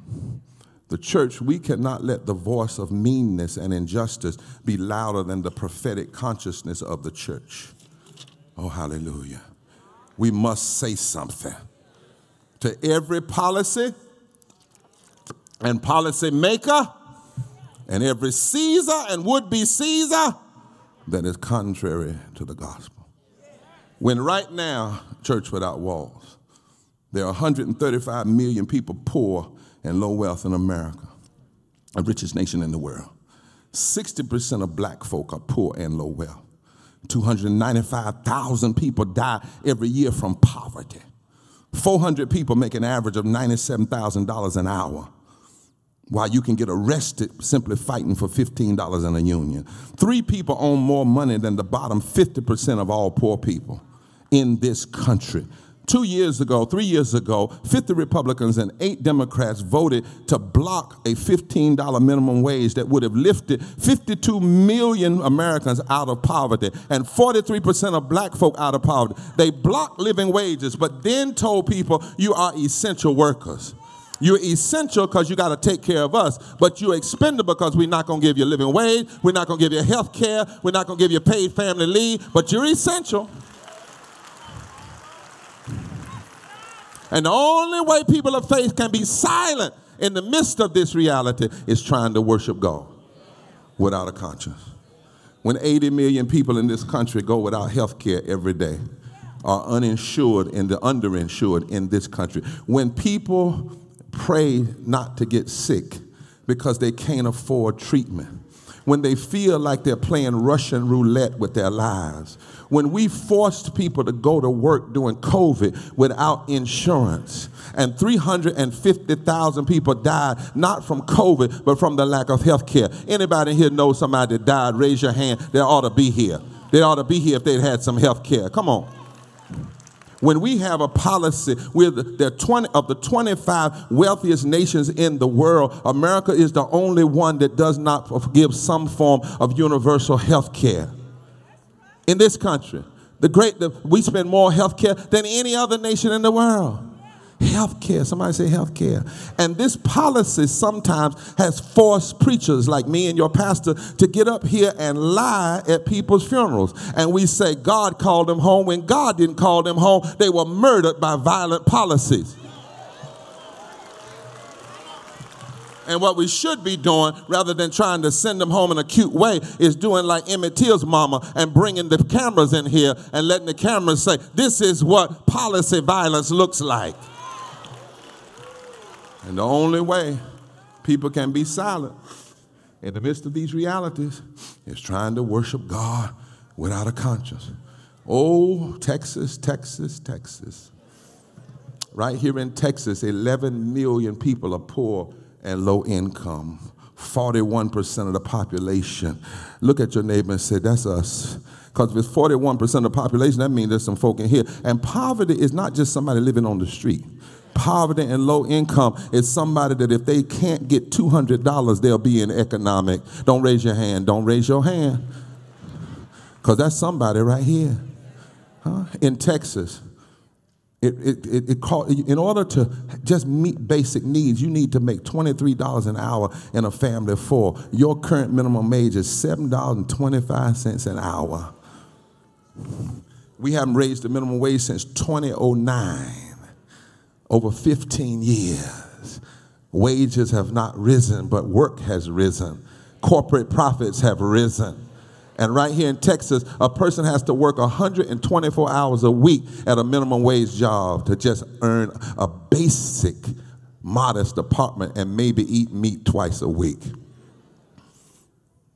The church, we cannot let the voice of meanness and injustice be louder than the prophetic consciousness of the church. Oh, hallelujah. We must say something to every policy and policy maker and every Caesar and would be Caesar that is contrary to the gospel. When right now, Church Without Walls, there are 135 million people poor and low wealth in America, the richest nation in the world. 60% of black folk are poor and low wealth. 295,000 people die every year from poverty. 400 people make an average of $97,000 an hour while you can get arrested simply fighting for $15 in a union. Three people own more money than the bottom 50% of all poor people in this country. Two years ago, three years ago, 50 Republicans and eight Democrats voted to block a $15 minimum wage that would have lifted 52 million Americans out of poverty and 43% of black folk out of poverty. They blocked living wages, but then told people you are essential workers. You're essential because you got to take care of us, but you're expendable because we're not going to give you a living wage, we're not going to give you health care, we're not going to give you paid family leave, but you're essential. And the only way people of faith can be silent in the midst of this reality is trying to worship God without a conscience. When 80 million people in this country go without health care every day, are uninsured and the underinsured in this country, when people pray not to get sick because they can't afford treatment, when they feel like they're playing Russian roulette with their lives, when we forced people to go to work during COVID without insurance, and 350,000 people died not from COVID, but from the lack of health care. Anybody here know somebody that died? Raise your hand. They ought to be here. They ought to be here if they'd had some health care. Come on when we have a policy with the 20 of the 25 wealthiest nations in the world america is the only one that does not give some form of universal health care in this country. The great, the, we spend more health care than any other nation in the world. Health care, somebody say health care. And this policy sometimes has forced preachers like me and your pastor to get up here and lie at people's funerals. And we say God called them home when God didn't call them home. They were murdered by violent policies. And what we should be doing, rather than trying to send them home in a cute way, is doing like Emmett Till's mama and bringing the cameras in here and letting the cameras say, this is what policy violence looks like. And the only way people can be silent in the midst of these realities is trying to worship God without a conscience. Oh, Texas, Texas, Texas. Right here in Texas, 11 million people are poor and low income. 41% of the population. Look at your neighbor and say, That's us. Because if it's 41% of the population, that means there's some folk in here. And poverty is not just somebody living on the street. Poverty and low income is somebody that if they can't get $200, they'll be in economic. Don't raise your hand. Don't raise your hand. Because that's somebody right here. Huh? In Texas. It, it, it, it call, in order to just meet basic needs, you need to make $23 an hour in a family of four. Your current minimum wage is $7.25 an hour. We haven't raised the minimum wage since 2009, over 15 years. Wages have not risen, but work has risen. Corporate profits have risen. And right here in Texas, a person has to work 124 hours a week at a minimum wage job to just earn a basic, modest apartment and maybe eat meat twice a week.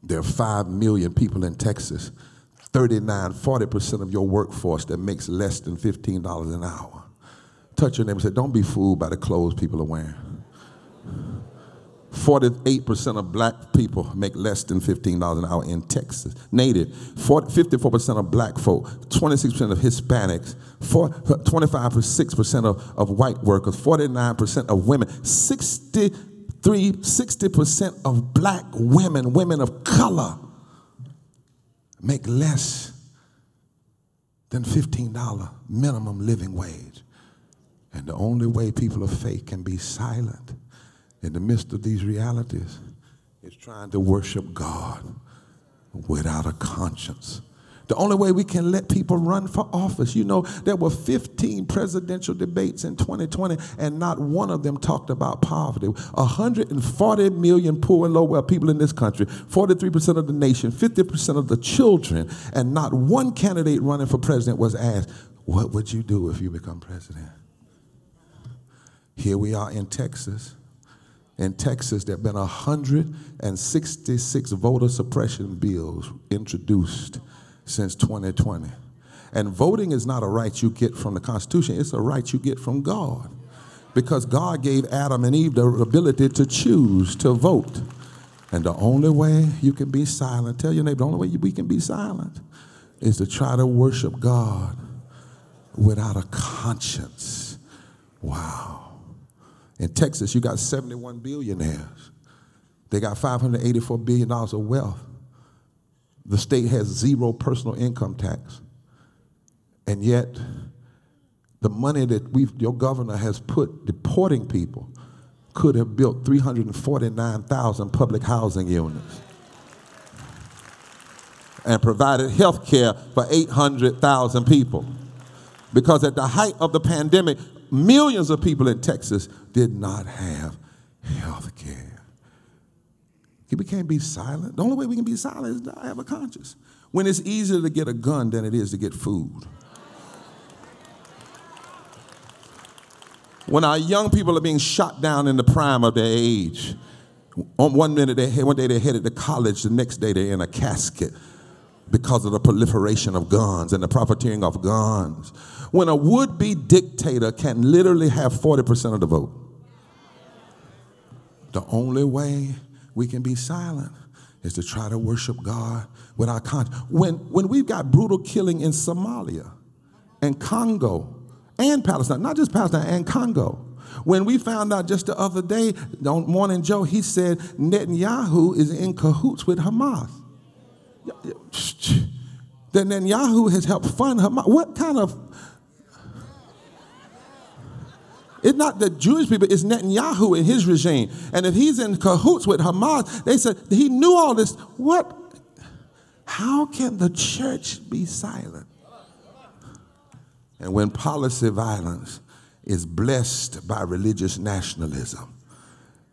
There are 5 million people in Texas, 39, 40% of your workforce that makes less than $15 an hour. Touch your neighbor and say, Don't be fooled by the clothes people are wearing. 48% of black people make less than $15 an hour in Texas. Native, 40, 54% of black folk, 26% of Hispanics, 4, 25% of, of white workers, 49% of women, 63, 60% of black women, women of color, make less than $15 minimum living wage. And the only way people of faith can be silent in the midst of these realities is trying to worship God without a conscience. The only way we can let people run for office, you know, there were 15 presidential debates in 2020, and not one of them talked about poverty. 140 million poor and low wealth people in this country, 43% of the nation, 50% of the children, and not one candidate running for president was asked, What would you do if you become president? Here we are in Texas in Texas, there have been 166 voter suppression bills introduced since 2020. And voting is not a right you get from the Constitution, it's a right you get from God. Because God gave Adam and Eve the ability to choose to vote. And the only way you can be silent, tell your neighbor, the only way we can be silent is to try to worship God without a conscience. Wow. In Texas, you got 71 billionaires. They got $584 billion of wealth. The state has zero personal income tax. And yet, the money that we your governor has put deporting people could have built 349,000 public housing units and provided health care for 800,000 people. Because at the height of the pandemic, millions of people in Texas did not have health care. We can't be silent. The only way we can be silent is to have a conscience. When it's easier to get a gun than it is to get food. When our young people are being shot down in the prime of their age, on one minute, they, one day they're headed to college, the next day they're in a casket because of the proliferation of guns and the profiteering of guns. When a would be dictator can literally have 40% of the vote. The only way we can be silent is to try to worship God with our conscience. When, when we've got brutal killing in Somalia and Congo and Palestine, not just Palestine and Congo. When we found out just the other day on Morning Joe, he said Netanyahu is in cahoots with Hamas. That Netanyahu has helped fund Hamas. What kind of It's not the Jewish people, it's Netanyahu and his regime. And if he's in cahoots with Hamas, they said he knew all this. What? How can the church be silent? And when policy violence is blessed by religious nationalism,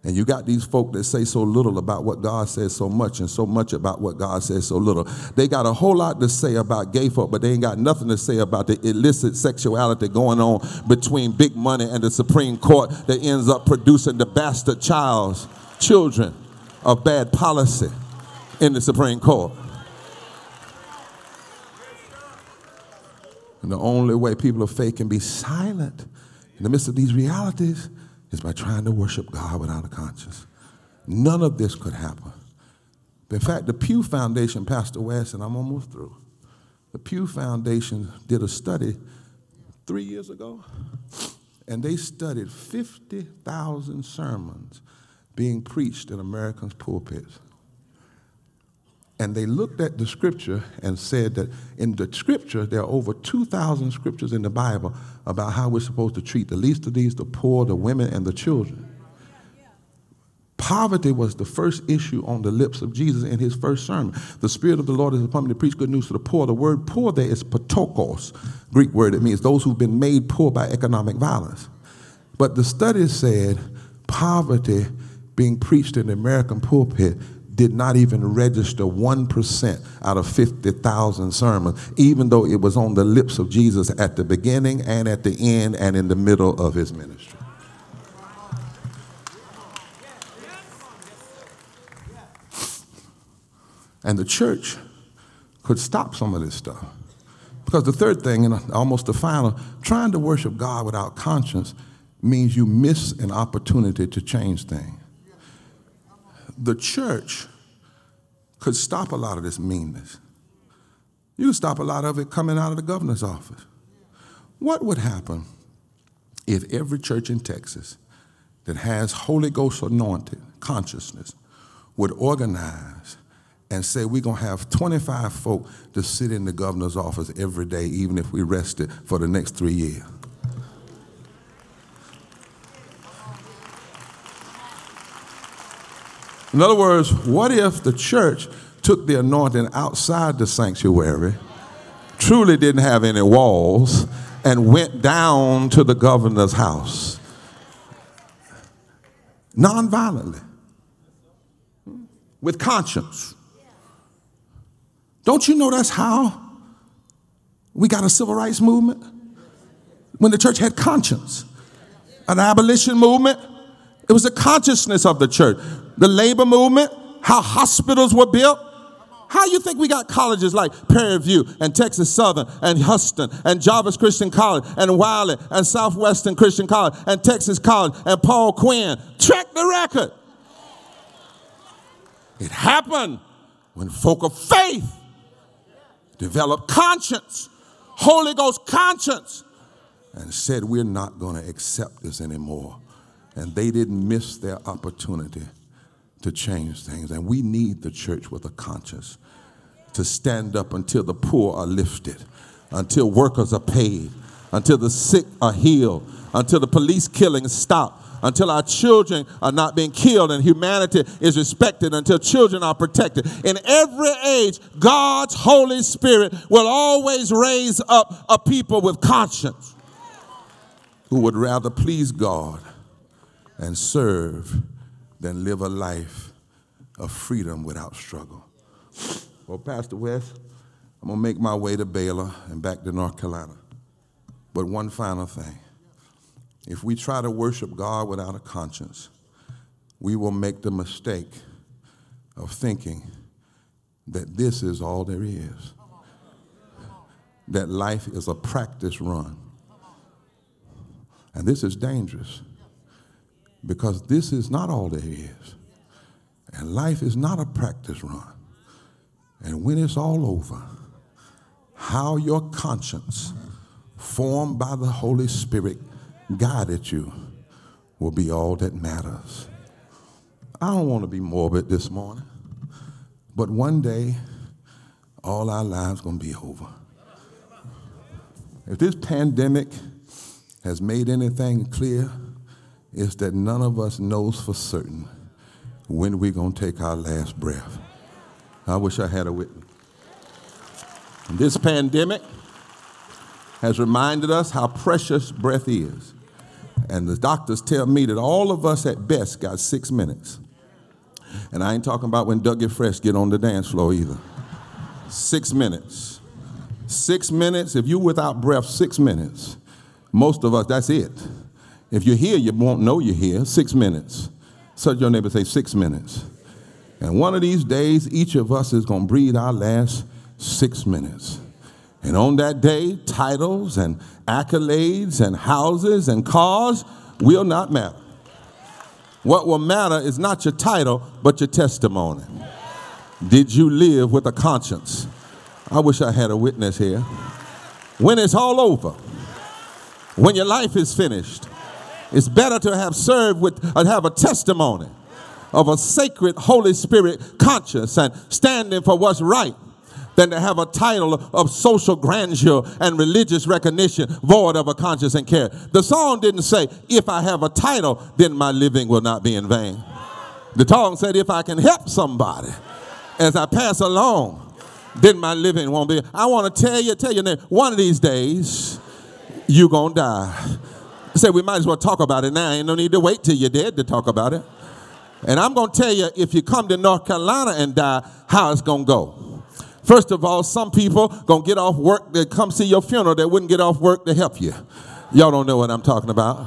And you got these folk that say so little about what God says so much and so much about what God says so little. They got a whole lot to say about gay folk, but they ain't got nothing to say about the illicit sexuality going on between big money and the Supreme Court that ends up producing the bastard child's children of bad policy in the Supreme Court. And the only way people of faith can be silent in the midst of these realities is by trying to worship God without a conscience. None of this could happen. In fact, the Pew Foundation, Pastor West, and I'm almost through, the Pew Foundation did a study three years ago, and they studied 50,000 sermons being preached in Americans' pulpits. And they looked at the scripture and said that in the scripture, there are over 2,000 scriptures in the Bible about how we're supposed to treat the least of these, the poor, the women, and the children. Poverty was the first issue on the lips of Jesus in his first sermon. The Spirit of the Lord is upon me to preach good news to the poor. The word poor there is patokos, Greek word. It means those who've been made poor by economic violence. But the study said poverty being preached in the American pulpit did not even register 1% out of 50,000 sermons, even though it was on the lips of Jesus at the beginning and at the end and in the middle of his ministry. And the church could stop some of this stuff. Because the third thing, and almost the final, trying to worship God without conscience means you miss an opportunity to change things. The church could stop a lot of this meanness. You could stop a lot of it coming out of the governor's office. What would happen if every church in Texas that has Holy Ghost anointed consciousness would organize and say we're going to have 25 folk to sit in the governor's office every day, even if we rested for the next three years? In other words, what if the church took the anointing outside the sanctuary, truly didn't have any walls, and went down to the governor's house? Nonviolently, with conscience. Don't you know that's how we got a civil rights movement? When the church had conscience. An abolition movement, it was the consciousness of the church. The labor movement, how hospitals were built. How you think we got colleges like Prairie View and Texas Southern and Houston and Jarvis Christian College and Wiley and Southwestern Christian College and Texas College and Paul Quinn? Check the record. It happened when folk of faith developed conscience, Holy Ghost conscience, and said, We're not going to accept this anymore. And they didn't miss their opportunity to change things. And we need the church with a conscience to stand up until the poor are lifted, until workers are paid, until the sick are healed, until the police killings stop, until our children are not being killed and humanity is respected, until children are protected. In every age, God's Holy Spirit will always raise up a people with conscience who would rather please God and serve than live a life of freedom without struggle. Well, Pastor West, I'm going to make my way to Baylor and back to North Carolina. But one final thing. If we try to worship God without a conscience, we will make the mistake of thinking that this is all there is. That life is a practice run. And this is dangerous because this is not all there is. And life is not a practice run. And when it's all over, how your conscience, formed by the Holy Spirit, guided you, will be all that matters. I don't want to be morbid this morning, but one day, all our lives going to be over. If this pandemic has made anything clear, is that none of us knows for certain when we're going to take our last breath. I wish I had a witness. This pandemic has reminded us how precious breath is And the doctors tell me that all of us at best got six minutes. And I ain't talking about when Dougie Fresh get on the dance floor either. Six minutes. Six minutes, if you're without breath, six minutes. Most of us, that's it. If you're here, you won't know you're here. Six minutes. So your neighbor say six minutes. And one of these days, each of us is going to breathe our last six minutes. And on that day, titles and accolades and houses and cars will not matter. What will matter is not your title, but your testimony. Did you live with a conscience? I wish I had a witness here. When it's all over, when your life is finished, it's better to have served with and have a testimony of a sacred Holy Spirit conscience and standing for what's right than to have a title of social grandeur and religious recognition void of a conscience and care. The song didn't say, if I have a title, then my living will not be in vain. The song said, if I can help somebody as I pass along, then my living won't be. I want to tell you, tell you, one of these days, you're going to die. Said, we might as well talk about it now. Ain't no need to wait till you're dead to talk about it. And I'm going to tell you, if you come to North Carolina and die, how it's going to go. First of all, some people going to get off work to come see your funeral that wouldn't get off work to help you. Y'all don't know what I'm talking about.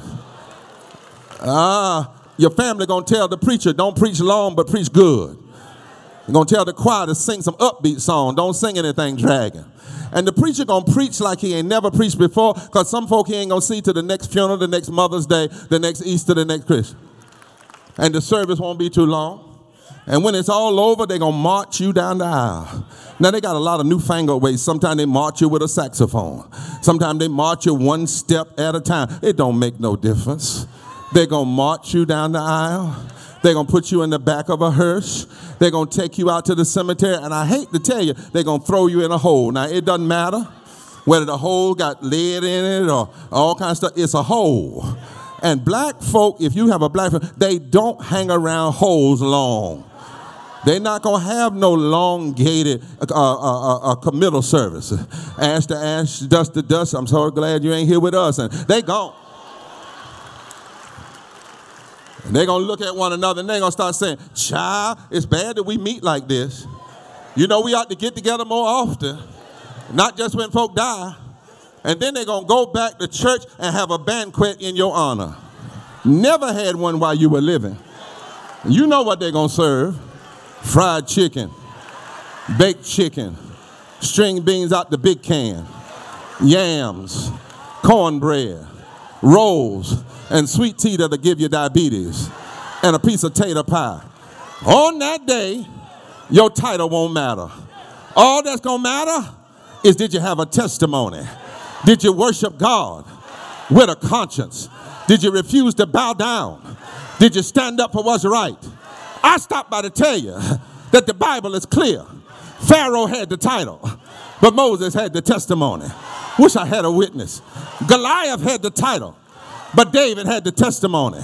Ah, your family going to tell the preacher, don't preach long, but preach good. Going to tell the choir to sing some upbeat song. Don't sing anything dragging. And the preacher gonna preach like he ain't never preached before, because some folk he ain't gonna see to the next funeral, the next Mother's Day, the next Easter, the next Christmas and the service won't be too long. And when it's all over, they're gonna march you down the aisle. Now they got a lot of newfangled ways. Sometimes they march you with a saxophone. Sometimes they march you one step at a time. It don't make no difference. They're gonna march you down the aisle. They're gonna put you in the back of a hearse. They're gonna take you out to the cemetery. And I hate to tell you, they're gonna throw you in a hole. Now it doesn't matter whether the hole got lead in it or all kinds of stuff. It's a hole. And black folk, if you have a black folk, they don't hang around holes long. They're not going to have no elongated uh, uh, uh, uh, committal service. Ash to ash, dust to dust. I'm so glad you ain't here with us. And they gone. And they're going to look at one another and they're going to start saying, Child, it's bad that we meet like this. You know, we ought to get together more often, not just when folk die and then they're going to go back to church and have a banquet in your honor. Never had one while you were living. You know what they're going to serve fried chicken, baked chicken, string beans out the big can, yams, cornbread, rolls, and sweet tea that'll give you diabetes, and a piece of tater pie. On that day, your title won't matter. All that's going to matter is did you have a testimony? Did you worship God with a conscience? Did you refuse to bow down? Did you stand up for what's right? I stopped by to tell you that the Bible is clear. Pharaoh had the title, but Moses had the testimony. Wish I had a witness. Goliath had the title, but David had the testimony.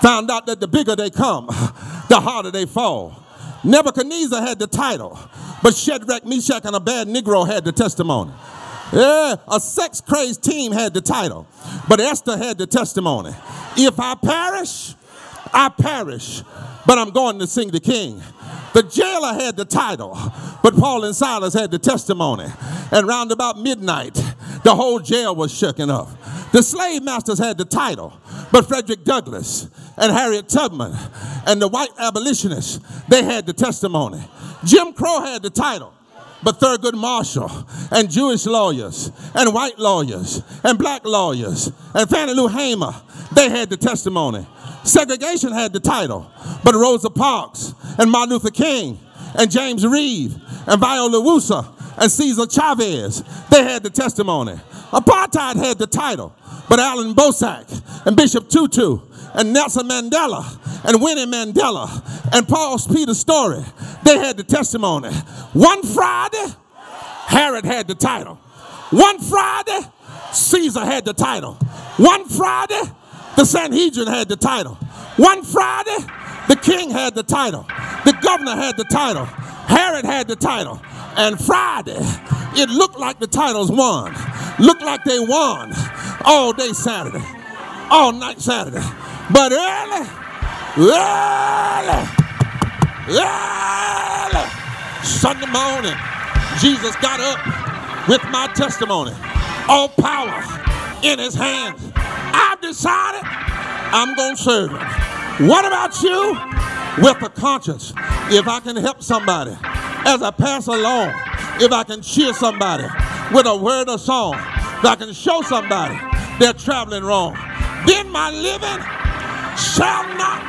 Found out that the bigger they come, the harder they fall. Nebuchadnezzar had the title, but Shadrach, Meshach, and Abednego had the testimony. Yeah, a sex crazed team had the title, but Esther had the testimony. If I perish, I perish, but I'm going to sing the king. The jailer had the title, but Paul and Silas had the testimony. And round about midnight, the whole jail was shaken up. The slave masters had the title, but Frederick Douglass and Harriet Tubman and the white abolitionists, they had the testimony. Jim Crow had the title, but Thurgood Marshall and Jewish lawyers and white lawyers and black lawyers and Fannie Lou Hamer, they had the testimony. Segregation had the title, but Rosa Parks and Martin Luther King and James Reeb and Viola Liuzzo and Cesar Chavez, they had the testimony. Apartheid had the title, but Allan Boesak and Bishop Tutu and Nelson Mandela and Winnie Mandela and Paul Peter Storey, they had the testimony. One Friday, Herod had the title. One Friday, Caesar had the title. One Friday, the Sanhedrin had the title. One Friday, the king had the title. The governor had the title. Herod had the title. And Friday, it looked like the titles won. Looked like they won all day Saturday all night Saturday. But early, early, early, Sunday morning, Jesus got up with my testimony. All power in his hands. I've decided I'm going to serve him. What about you? With a conscience, if I can help somebody as I pass along, if I can cheer somebody with a word or song, if I can show somebody they're traveling wrong, then my living shall not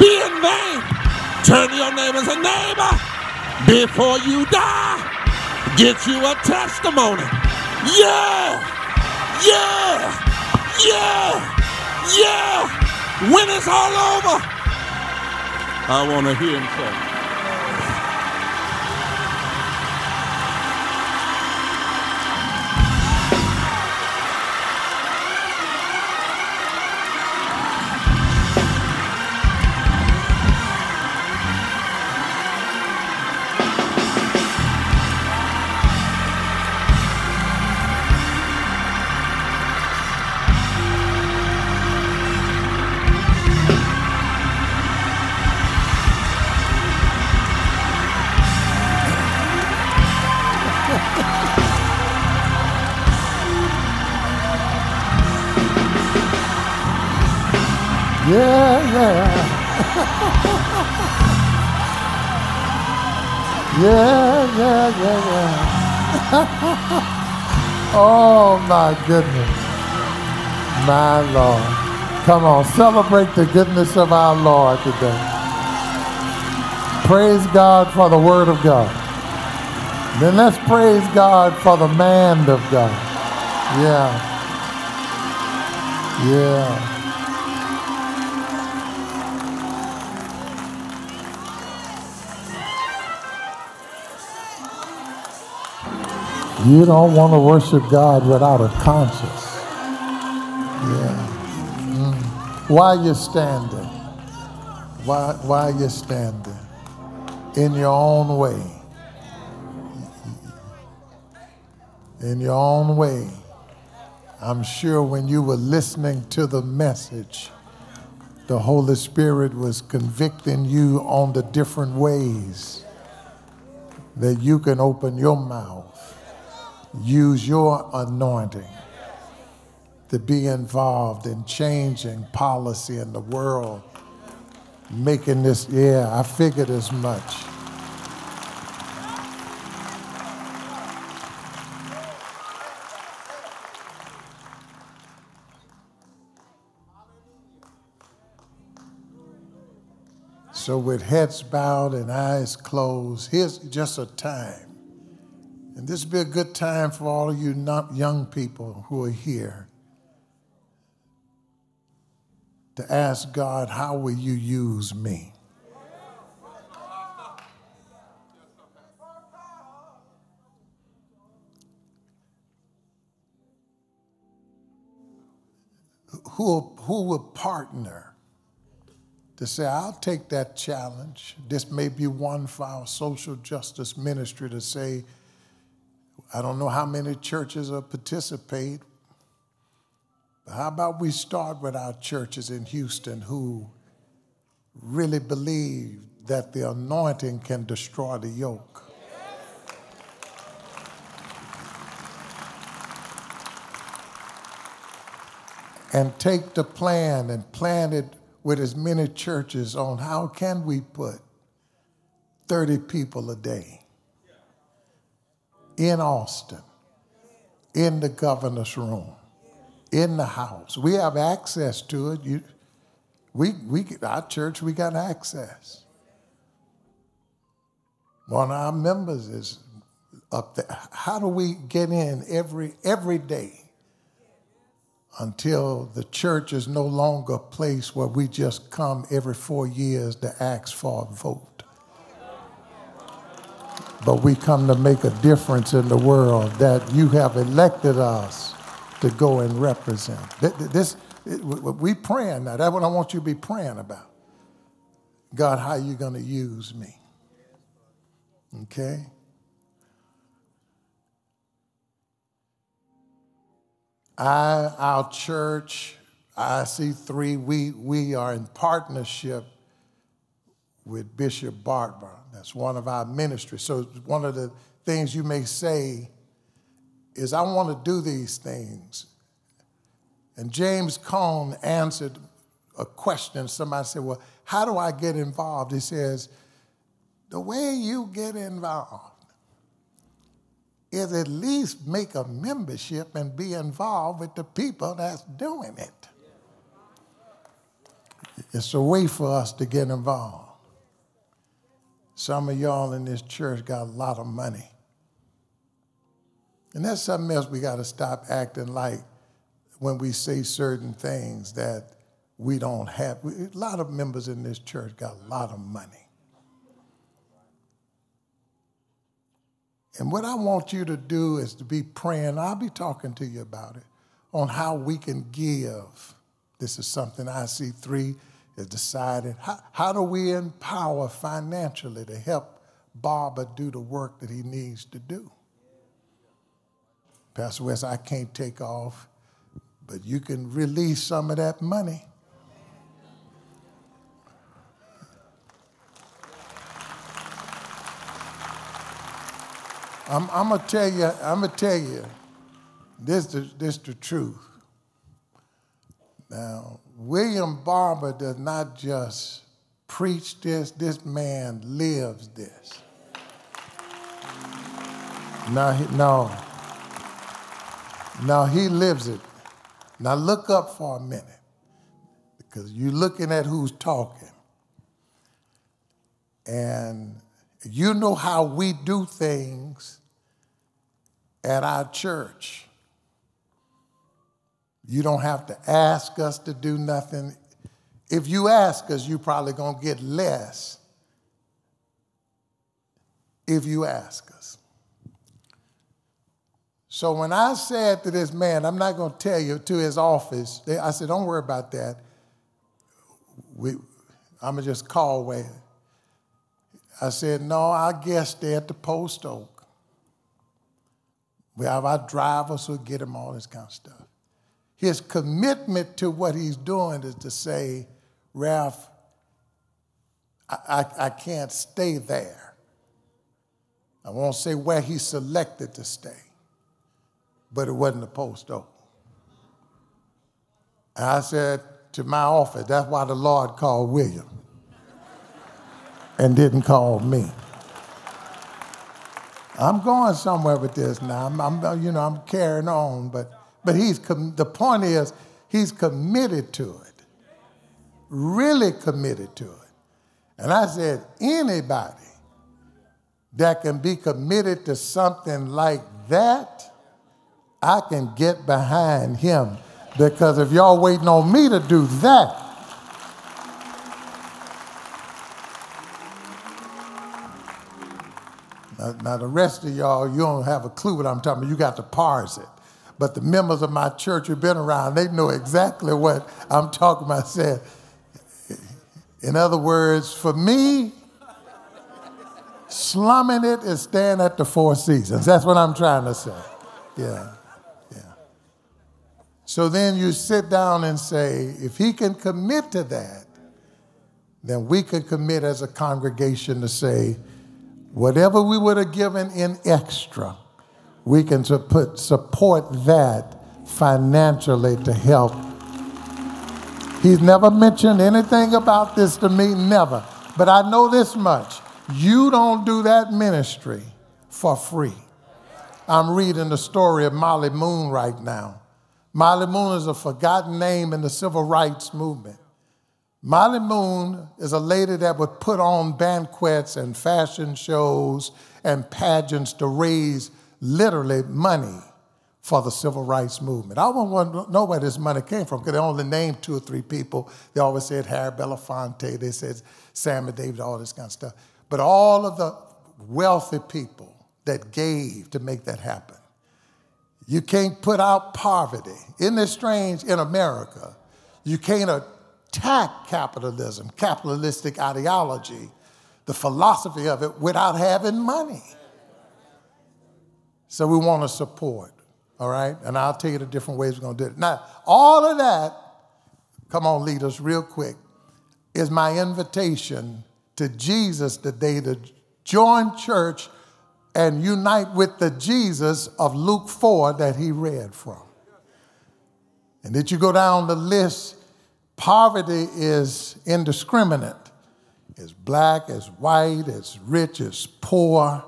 be in vain. Turn to your neighbor and say, neighbor, before you die, get you a testimony. Yeah, yeah, yeah, yeah. When it's all over, I want to hear him say. Yeah, yeah. yeah, yeah, yeah, yeah. oh, my goodness. My Lord. Come on, celebrate the goodness of our Lord today. Praise God for the Word of God. Then let's praise God for the man of God. Yeah. Yeah. You don't want to worship God without a conscience. Yeah. Mm. Why you standing? Why why you standing? In your own way. In your own way. I'm sure when you were listening to the message, the Holy Spirit was convicting you on the different ways that you can open your mouth use your anointing to be involved in changing policy in the world, making this, yeah, I figured as much. So, with heads bowed and eyes closed, here's just a time and this would be a good time for all of you not young people who are here to ask God, how will you use me? Who, who will partner to say, I'll take that challenge. This may be one for our social justice ministry to say, I don't know how many churches will participate. But how about we start with our churches in Houston who really believe that the anointing can destroy the yoke? And take the plan and plan it with as many churches on how can we put 30 people a day in Austin, in the governor's room, in the house. We have access to it. You, we, we, our church, we got access. One of our members is up there. How do we get in every, every day until the church is no longer a place where we just come every four years to ask for a vote? But we come to make a difference in the world that you have elected us to go and represent. This, we praying now. That's what I want you to be praying about. God, how you going to use me? Okay? I, our church, IC3, we, we are in partnership with Bishop Barber. That's one of our ministries. So one of the things you may say is, I want to do these things. And James Cone answered a question. Somebody said, Well, how do I get involved? He says, The way you get involved is at least make a membership and be involved with the people that's doing it. It's a way for us to get involved. Some of y'all in this church got a lot of money. And that's something else we got to stop acting like when we say certain things that we don't have. A lot of members in this church got a lot of money. And what I want you to do is to be praying. I'll be talking to you about it on how we can give. This is something IC3 is decided. How, how do we empower financially to help Barber do the work that he needs to do? Pastor West, I can't take off, but you can release some of that money. I'm, I'm gonna tell you, I'm gonna tell you, this this the truth. Now, William Barber does not just preach this, this man lives this. Now, he, no. Now he lives it. Now look up for a minute because you're looking at who's talking. And you know how we do things at our church. You don't have to ask us to do nothing. If you ask us, you're probably going to get less if you ask us. So when I said to this man, I'm not going to tell you to his office, I said, don't worry about that. We, I'm going to just call away. I said, no, I guess they're at the post oak. We have our drivers who get them all this kind of stuff. His commitment to what he's doing is to say, Ralph, I, I, I can't stay there. I won't say where he selected to stay, but it wasn't the post oak. And I said to my office, that's why the Lord called William and didn't call me. I'm going somewhere with this now. I'm, I'm you know, I'm carrying on, but but he's the point is, he's committed to it, really committed to it. And I said, anybody that can be committed to something like that, I can get behind him. Because if y'all waiting on me to do that, now, now the rest of y'all, you don't have a clue what I'm talking about. You got to parse it. But the members of my church who've been around, they know exactly what I'm talking about. Said, in other words, for me, slumming it is staying at the Four Seasons. That's what I'm trying to say. Yeah, yeah. So then you sit down and say, if he can commit to that, then we can commit as a congregation to say, whatever we would have given in extra, we can put, support that financially to help. He's never mentioned anything about this to me, never. But I know this much you don't do that ministry for free. I'm reading the story of Mollie Moon right now. Mollie Moon is a forgotten name in the civil rights movement. Mollie Moon is a lady that would put on banquets and fashion shows and pageants to raise literally money for the civil rights movement. I don't want to know where this money came from because they only named two or three people. They always said Harry Belafonte, they said Sammy Davis, all this kind of stuff. But all of the wealthy people that gave to make that happen. You can't put out poverty. Isn't it strange in America? You can't attack capitalism, capitalistic ideology, the philosophy of it, without having money. So we want to support, all right? And I'll tell you the different ways we're going to do it. Now, all of that come on, leaders, real quick, is my invitation to Jesus today to join church and unite with the Jesus of Luke 4 that he read from. And did you go down the list? Poverty is indiscriminate. It's black, it's white, it's rich, it's poor,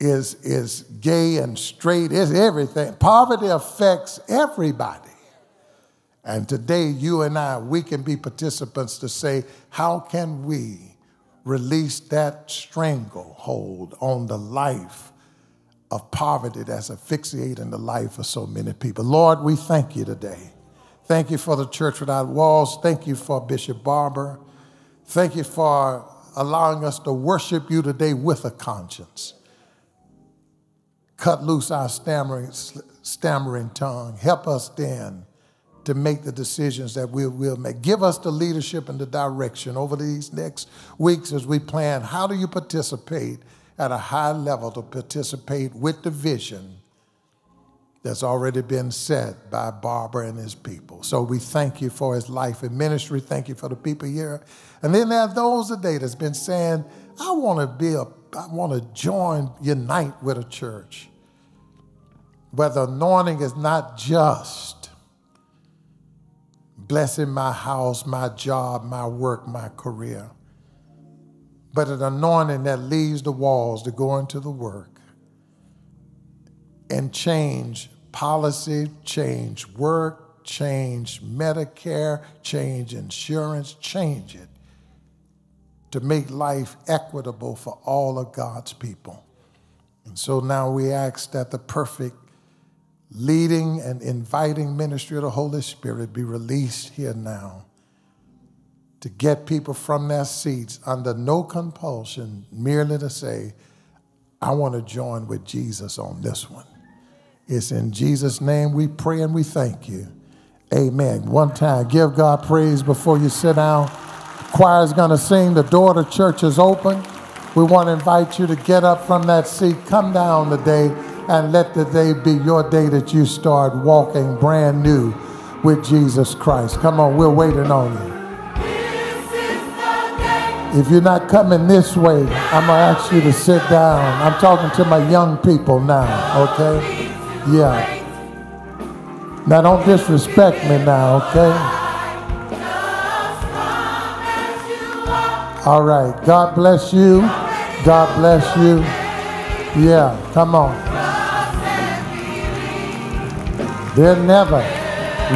is is gay and straight, it's everything. Poverty affects everybody. And today, you and I, we can be participants to say, how can we release that stranglehold on the life of poverty that's asphyxiating the life of so many people? Lord, we thank you today. Thank you for the Church Without Walls. Thank you for Bishop Barber. Thank you for allowing us to worship you today with a conscience. Cut loose our stammering, stammering tongue. Help us then to make the decisions that we will make. Give us the leadership and the direction over these next weeks as we plan. How do you participate at a high level to participate with the vision that's already been set by Barber and his people? So we thank you for his life and ministry. Thank you for the people here. And then there are those today that's been saying, I want to be a, I want to join, unite with a church where the anointing is not just blessing my house, my job, my work, my career. But an anointing that leaves the walls to go into the work and change policy, change work, change Medicare, change insurance, change it to make life equitable for all of God's people. And so now we ask that the perfect leading and inviting ministry of the Holy Spirit be released here now to get people from their seats under no compulsion, merely to say, I want to join with Jesus on this one. It's in Jesus' name we pray and we thank you. Amen. One time, give God praise before you sit down. The choir is going to sing. The door to church is open. We want to invite you to get up from that seat, come down today and let the day be your day that you start walking brand new with Jesus Christ. Come on, we're waiting on you. If you're not coming this way, I'm going to ask you to sit down. I'm talking to my young people now, okay? Yeah. Now, don't disrespect me now, okay? All right. God bless you. God bless you. Yeah, come on. They're never.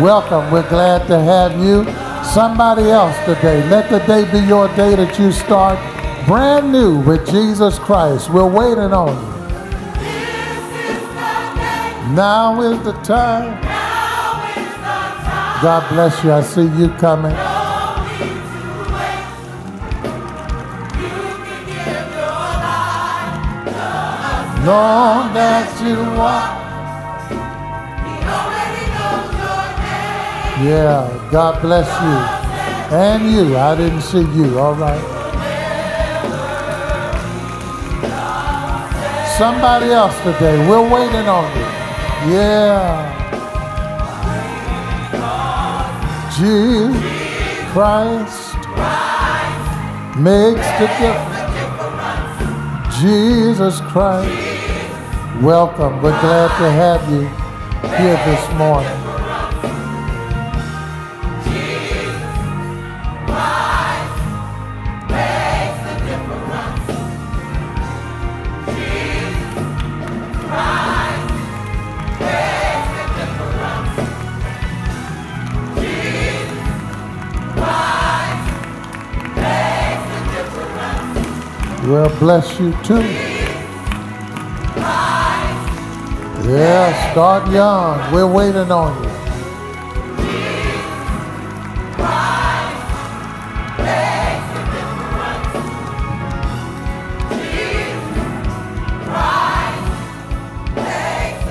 Welcome. We're glad to have you. Somebody else today. Let the day be your day that you start brand new with Jesus Christ. We're waiting on you. Now is the time. Now is the time. God bless you. I see you coming. No you Long that you walk. Yeah, God bless you. And you. I didn't see you. All right. Somebody else today. We're waiting on you. Yeah. Jesus Christ makes the difference. Jesus Christ. Welcome. We're glad to have you here this morning. Well, bless you too. Yeah, start young. We're waiting on you.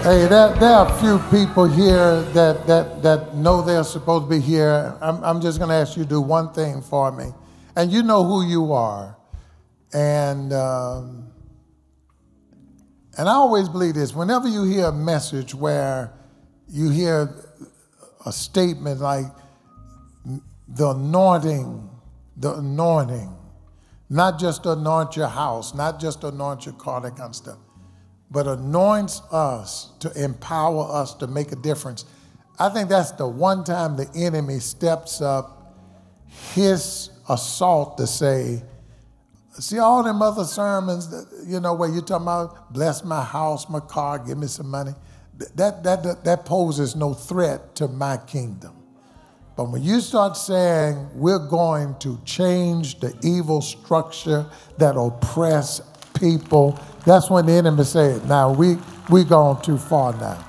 Hey, there, there are a few people here that, that, that know they're supposed to be here. I'm, I'm just going to ask you to do one thing for me. And you know who you are. And, um, and I always believe this whenever you hear a message where you hear a statement like, the anointing, the anointing, not just anoint your house, not just anoint your car, that kind of stuff, but anoints us to empower us to make a difference. I think that's the one time the enemy steps up his assault to say, see all them other sermons, that, you know, where you're talking about bless my house, my car, give me some money. That, that, that, that poses no threat to my kingdom. But when you start saying we're going to change the evil structure that oppress people, that's when the enemy said, now we we gone too far now.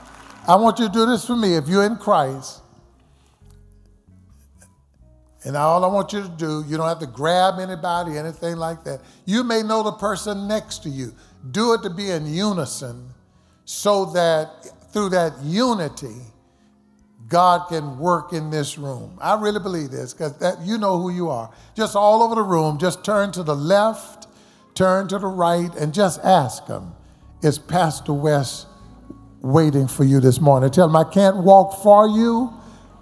I want you to do this for me. If you're in Christ, and all I want you to do, you don't have to grab anybody, anything like that. You may know the person next to you. Do it to be in unison so that through that unity, God can work in this room. I really believe this because that you know who you are. Just all over the room, just turn to the left, turn to the right, and just ask him, is Pastor West waiting for you this morning? Tell him I can't walk for you,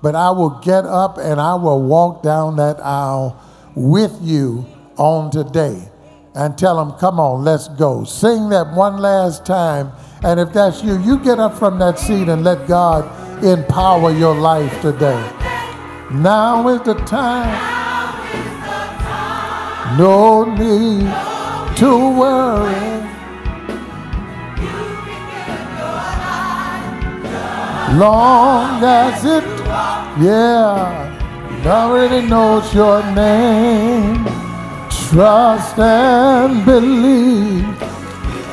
but I will get up and I will walk down that aisle with you on today. And tell them, come on, let's go. Sing that one last time. And if that's you, you get up from that seat and let God empower your life today. Now is the time. No need to worry. Long as it, yeah, already knows your name. Trust and believe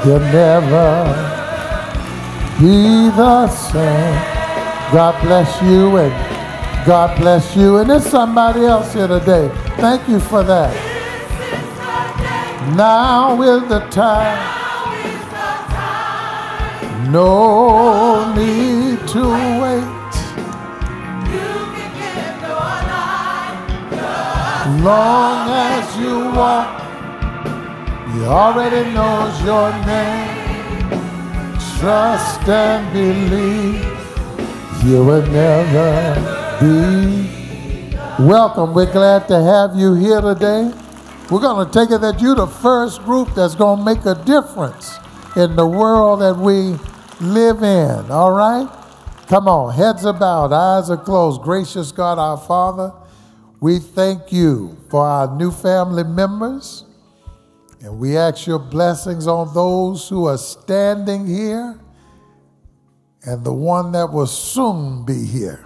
you'll never be the same. God bless you and God bless you. And there's somebody else here today. Thank you for that. Now is the time. No need to wait. Long as you walk, he already knows your name. Trust and believe you will never be. Welcome. We're glad to have you here today. We're going to take it that you're the first group that's going to make a difference in the world that we live in. All right? Come on. Heads are bowed, eyes are closed. Gracious God, our Father, we thank you for our new family members. And we ask your blessings on those who are standing here and the one that will soon be here.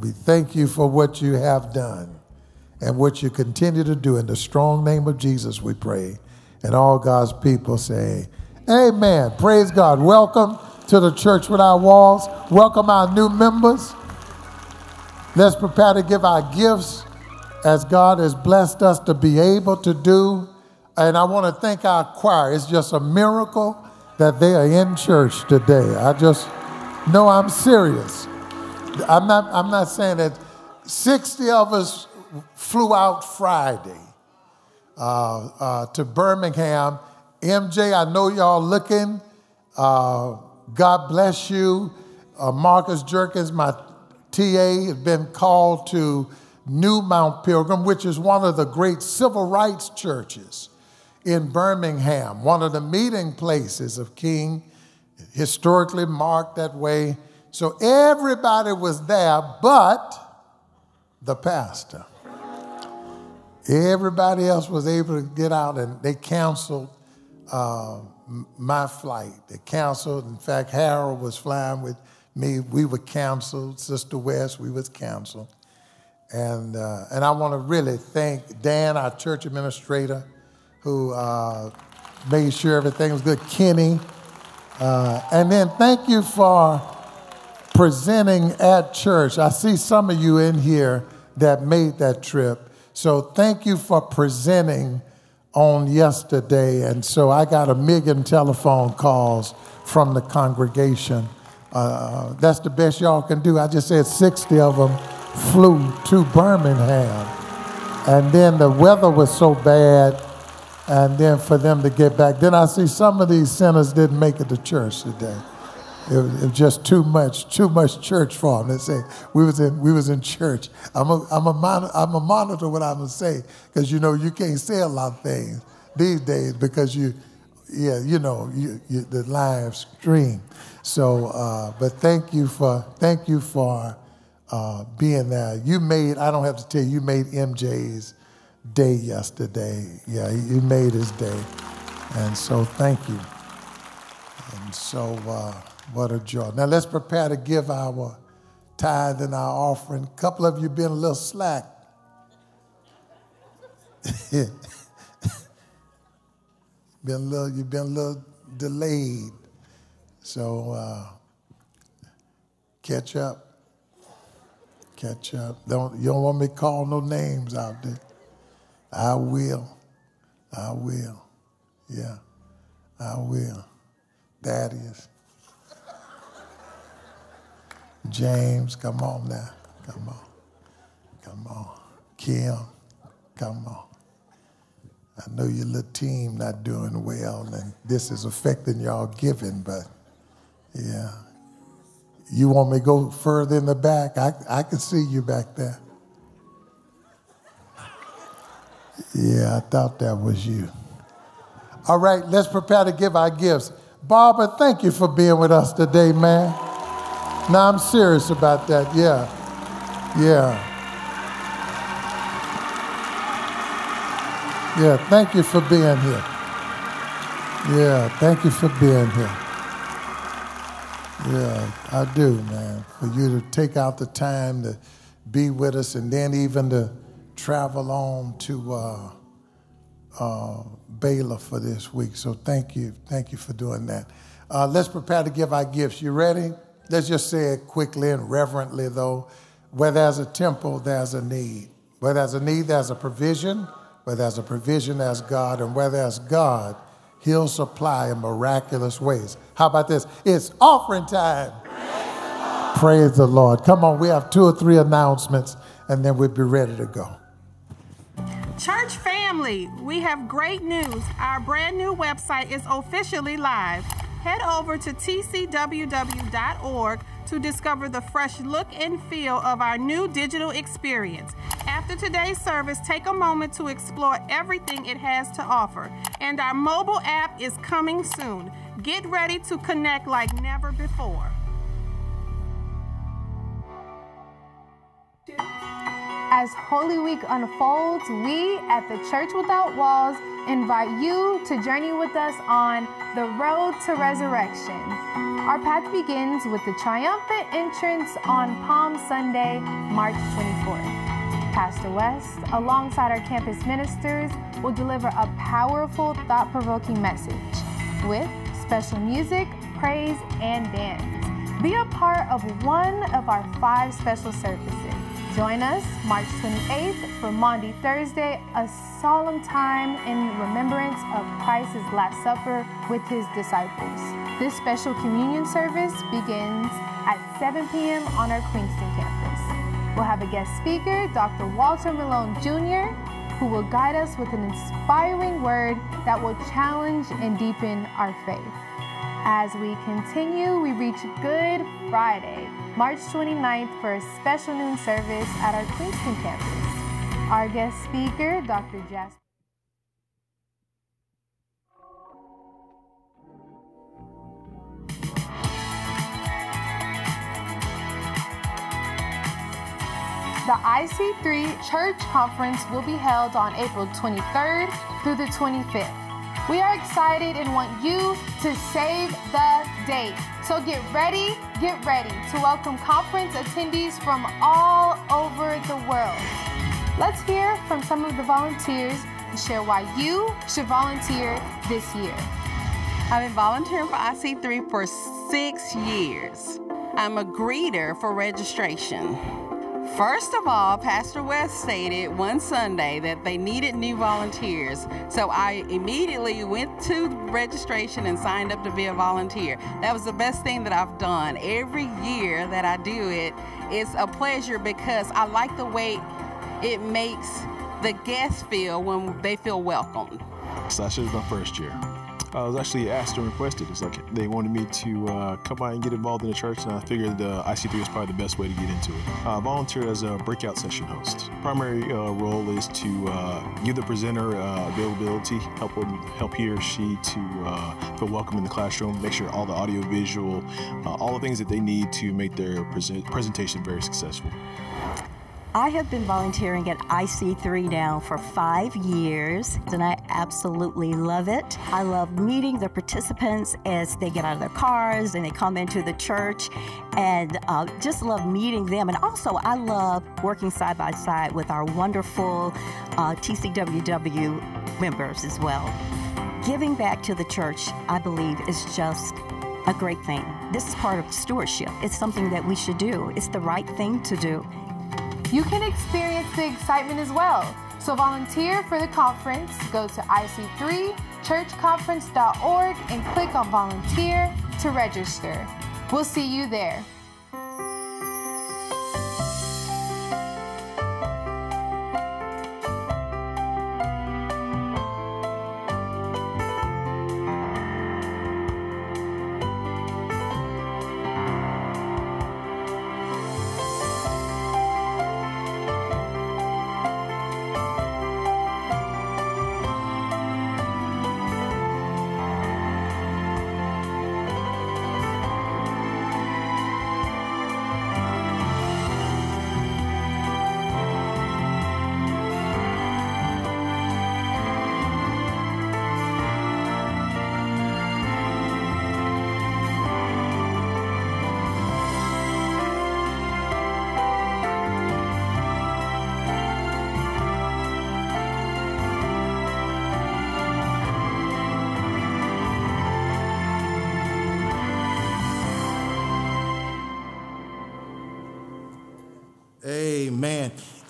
We thank you for what you have done and what you continue to do. In the strong name of Jesus, we pray. And all God's people say, Amen. Praise God. Welcome to the Church Without Walls. Welcome our new members. Let's prepare to give our gifts as God has blessed us to be able to do. And I want to thank our choir. It's just a miracle that they are in church today. I just no, I'm serious. I'm not, I'm not saying that 60 of us flew out Friday uh, uh, to Birmingham. MJ, I know y'all looking. Uh, God bless you. Uh, Marcus Jerkins, my TA, has been called to New Mount Pilgrim, which is one of the great civil rights churches in Birmingham, one of the meeting places of King historically marked that way. So everybody was there but the pastor. Everybody else was able to get out and they canceled uh, my flight. They canceled. In fact, Harold was flying with me. We were canceled. Sister West, we was canceled. And, uh, and I want to really thank Dan, our church administrator, who uh, made sure everything was good. Kenny, uh, and then thank you for presenting at church. I see some of you in here that made that trip. So thank you for presenting on yesterday. And so I got a million telephone calls from the congregation. Uh, that's the best y'all can do. I just said 60 of them flew to Birmingham. And then the weather was so bad and then for them to get back. Then I see some of these sinners didn't make it to church today. It was, just too much, too much church for them. They say we was in we was in church. I'm a I'm a mon- I'm a monitor what I'm gonna say because you know you can't say a lot of things these days because you, yeah, you know you, you the live stream. So, uh, but thank you for thank you for uh, being there. You made I don't have to tell you you made MJ's day yesterday. Yeah, you made his day, and so thank you. And so. Uh, what a joy. Now let's prepare to give our tithe and our offering. A couple of you been a little slack. been a little, you've been a little delayed. So uh, catch up. Catch up. Don't you don't want me to call no names out there. I will. I will. Yeah. I will. That is. James, come on now. Come on. Come on. Kim, come on. I know your little team not doing well, and this is affecting y'all giving, but yeah. You want me to go further in the back? I, I can see you back there. Yeah, I thought that was you. All right, let's prepare to give our gifts. Barber, thank you for being with us today, man. No, I'm serious about that. Yeah. Yeah. Yeah, thank you for being here. Yeah, thank you for being here. Yeah, I do, man. For you to take out the time to be with us and then even to travel on to uh, uh, Baylor for this week. So thank you. Thank you for doing that. Uh, let's prepare to give our gifts. You ready? Let's just say it quickly and reverently, though. Where there's a temple, there's a need. Where there's a need, there's a provision. Where there's a provision, there's God. And where there's God, He'll supply in miraculous ways. How about this? It's offering time. Praise the Lord. Come on, we have two or three announcements, and then we'll be ready to go. Church family, we have great news. Our brand new website is officially live head over to tcww.org to discover the fresh look and feel of our new digital experience. After today's service, take a moment to explore everything it has to offer. And our mobile app is coming soon. Get ready to connect like never before. As Holy Week unfolds, we at the Church Without Walls invite you to journey with us on the road to resurrection. Our path begins with the triumphant entrance on Palm Sunday, March 24th. Pastor West, alongside our campus ministers, will deliver a powerful, thought provoking message with special music, praise, and dance. Be a part of one of our five special services. Join us March 28th for Maundy Thursday, a solemn time in remembrance of Christ's Last Supper with his disciples. This special communion service begins at 7 p.m. on our Queenston campus. We'll have a guest speaker, Dr. Walter Malone Jr., who will guide us with an inspiring word that will challenge and deepen our faith. As we continue, we reach Good Friday, March 29th for a special noon service at our Queenston campus. Our guest speaker, Dr. Jasper. The IC3 Church Conference will be held on April 23rd through the 25th. We are excited and want you to save the date. So get ready, get ready to welcome conference attendees from all over the world. Let's hear from some of the volunteers and share why you should volunteer this year. I've been volunteering for IC3 for six years. I'm a greeter for registration. First of all, Pastor West stated one Sunday that they needed new volunteers. So I immediately went to registration and signed up to be a volunteer. That was the best thing that I've done. Every year that I do it, it's a pleasure because I like the way it makes the guests feel when they feel welcomed. So this my first year. I was actually asked and requested. It's like they wanted me to uh, come by and get involved in the church, and I figured the IC3 was probably the best way to get into it. I volunteer as a breakout session host. Primary uh, role is to uh, give the presenter uh, availability, help them, help he or she to uh, feel welcome in the classroom, make sure all the audio, visual, uh, all the things that they need to make their present- presentation very successful. I have been volunteering at IC3 now for five years, and I absolutely love it. I love meeting the participants as they get out of their cars and they come into the church, and uh, just love meeting them. And also, I love working side by side with our wonderful uh, TCWW members as well. Giving back to the church, I believe, is just a great thing. This is part of stewardship. It's something that we should do. It's the right thing to do. You can experience the excitement as well. So volunteer for the conference. Go to ic3churchconference.org and click on volunteer to register. We'll see you there.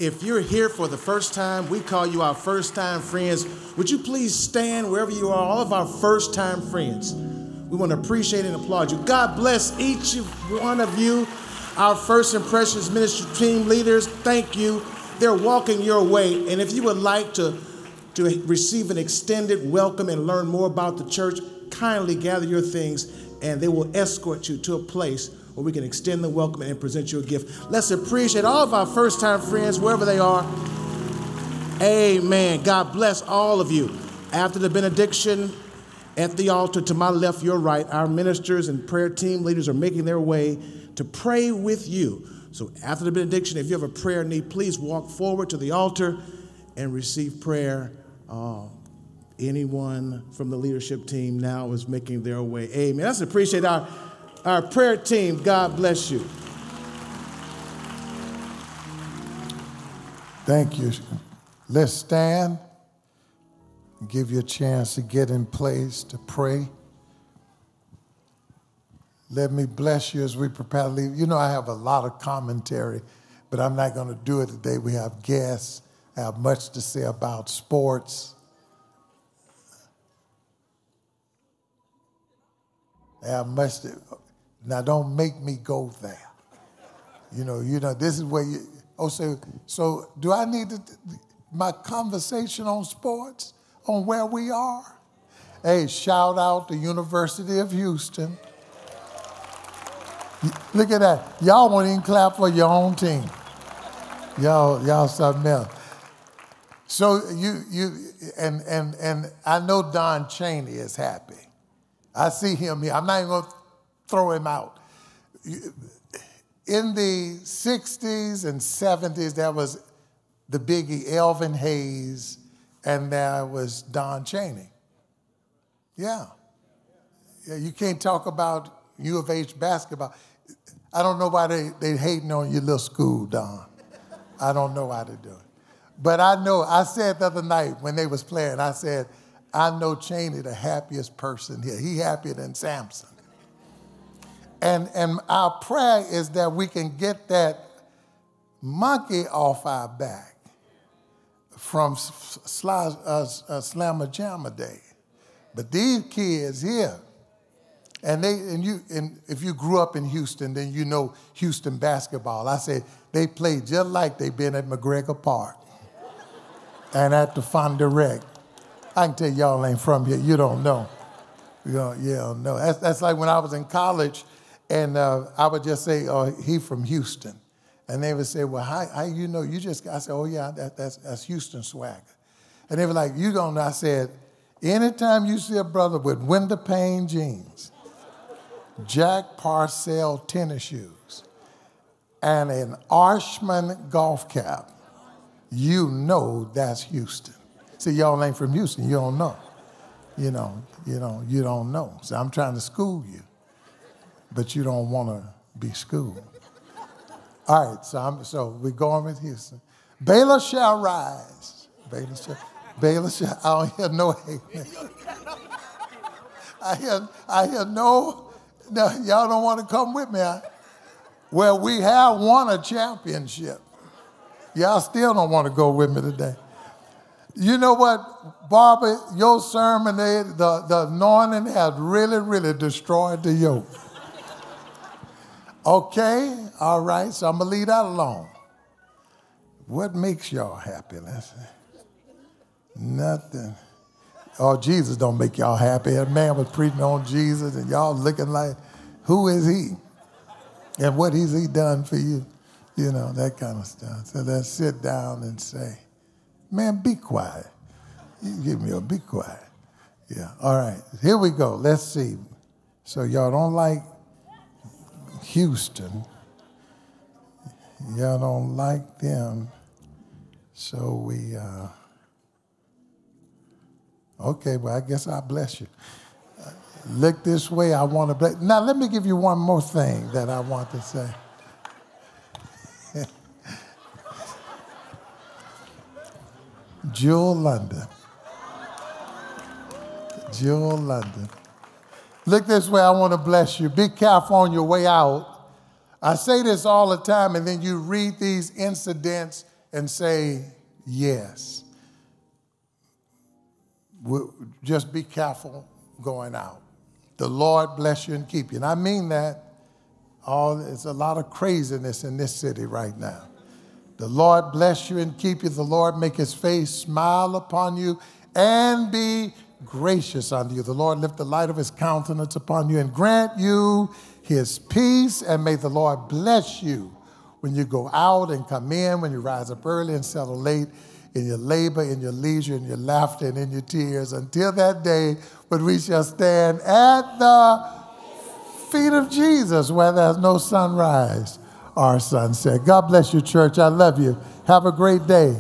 If you're here for the first time, we call you our first time friends. Would you please stand wherever you are, all of our first time friends? We want to appreciate and applaud you. God bless each one of you, our First Impressions Ministry team leaders. Thank you. They're walking your way. And if you would like to, to receive an extended welcome and learn more about the church, kindly gather your things and they will escort you to a place where we can extend the welcome and present you a gift. Let's appreciate all of our first time friends, wherever they are. Amen. God bless all of you. After the benediction at the altar to my left, your right, our ministers and prayer team leaders are making their way to pray with you. So after the benediction, if you have a prayer need, please walk forward to the altar and receive prayer. Uh, anyone from the leadership team now is making their way. Amen. Let's appreciate our our prayer team, God bless you. Thank you. Let's stand. Give you a chance to get in place to pray. Let me bless you as we prepare to leave. You know, I have a lot of commentary, but I'm not going to do it today. We have guests, I have much to say about sports. I have much to, now, don't make me go there. You know, you know, this is where you, oh, so, so do I need to, my conversation on sports, on where we are? Hey, shout out to University of Houston. Look at that. Y'all won't even clap for your own team. Y'all, y'all something else. So you, you, and, and, and I know Don Chaney is happy. I see him here. I'm not even to throw him out. In the 60s and 70s, there was the biggie Elvin Hayes, and there was Don Chaney. Yeah. yeah. You can't talk about U of H basketball. I don't know why they, they hating on your little school, Don. I don't know why they do it. But I know, I said the other night when they was playing, I said, I know Chaney the happiest person here. He happier than Samson. And, and our prayer is that we can get that monkey off our back from Sl- uh, uh, Day. But these kids here, and they and you and if you grew up in Houston, then you know Houston basketball. I said they play just like they've been at MacGregor Park and at the Fonde. I can tell y'all ain't from here. You don't know. You know, yeah, no. That's, that's like when I was in college and uh, I would just say, oh, he from Houston. And they would say, well, how, how you know? You just, I said, oh, yeah, that, that's, that's Houston swagger. And they were like, you don't know. I said, anytime you see a brother with window pane jeans, Jack Purcell tennis shoes, and an Arshman golf cap, you know that's Houston. See, y'all ain't from Houston, you don't know. You know, you know, you don't know. So I'm trying to school you, but you don't want to be schooled. All right, so I'm, so we're going with Houston. Baylor shall rise. Baylor shall, Baylor shall. I don't hear no amen. I hear, I hear no, no. Y'all don't want to come with me. I, well, we have won a championship. Y'all still don't want to go with me today. You know what, Barber, your sermon, the, the anointing has really, really destroyed the yoke. Okay, all right, so I'm gonna leave that alone. What makes y'all happy? Nothing. Oh, Jesus don't make y'all happy. That man was preaching on Jesus, and y'all looking like, who is he? And what has he done for you? You know, that kind of stuff. So let's sit down and say, man, be quiet. You give me a be quiet. Yeah, all right. Here we go. Let's see. So y'all don't like Houston. Y'all don't like them. So we, uh, okay, well, I guess I bless you. Uh, look this way, I want to bless. Now, let me give you one more thing that I want to say. Jewel London. Jewel London. Look this way, I want to bless you. Be careful on your way out. I say this all the time, and then you read these incidents and say, yes. Just be careful going out. The Lord bless you and keep you. And I mean that. All, there's a lot of craziness in this city right now. The Lord bless you and keep you. The Lord make his face smile upon you and be gracious unto you. The Lord lift the light of his countenance upon you and grant you his peace. And may the Lord bless you when you go out and come in, when you rise up early and settle late, in your labor, in your leisure, in your laughter, and in your tears, until that day when we shall stand at the feet of Jesus where there's no sunrise or sunset. God bless you, church. I love you. Have a great day.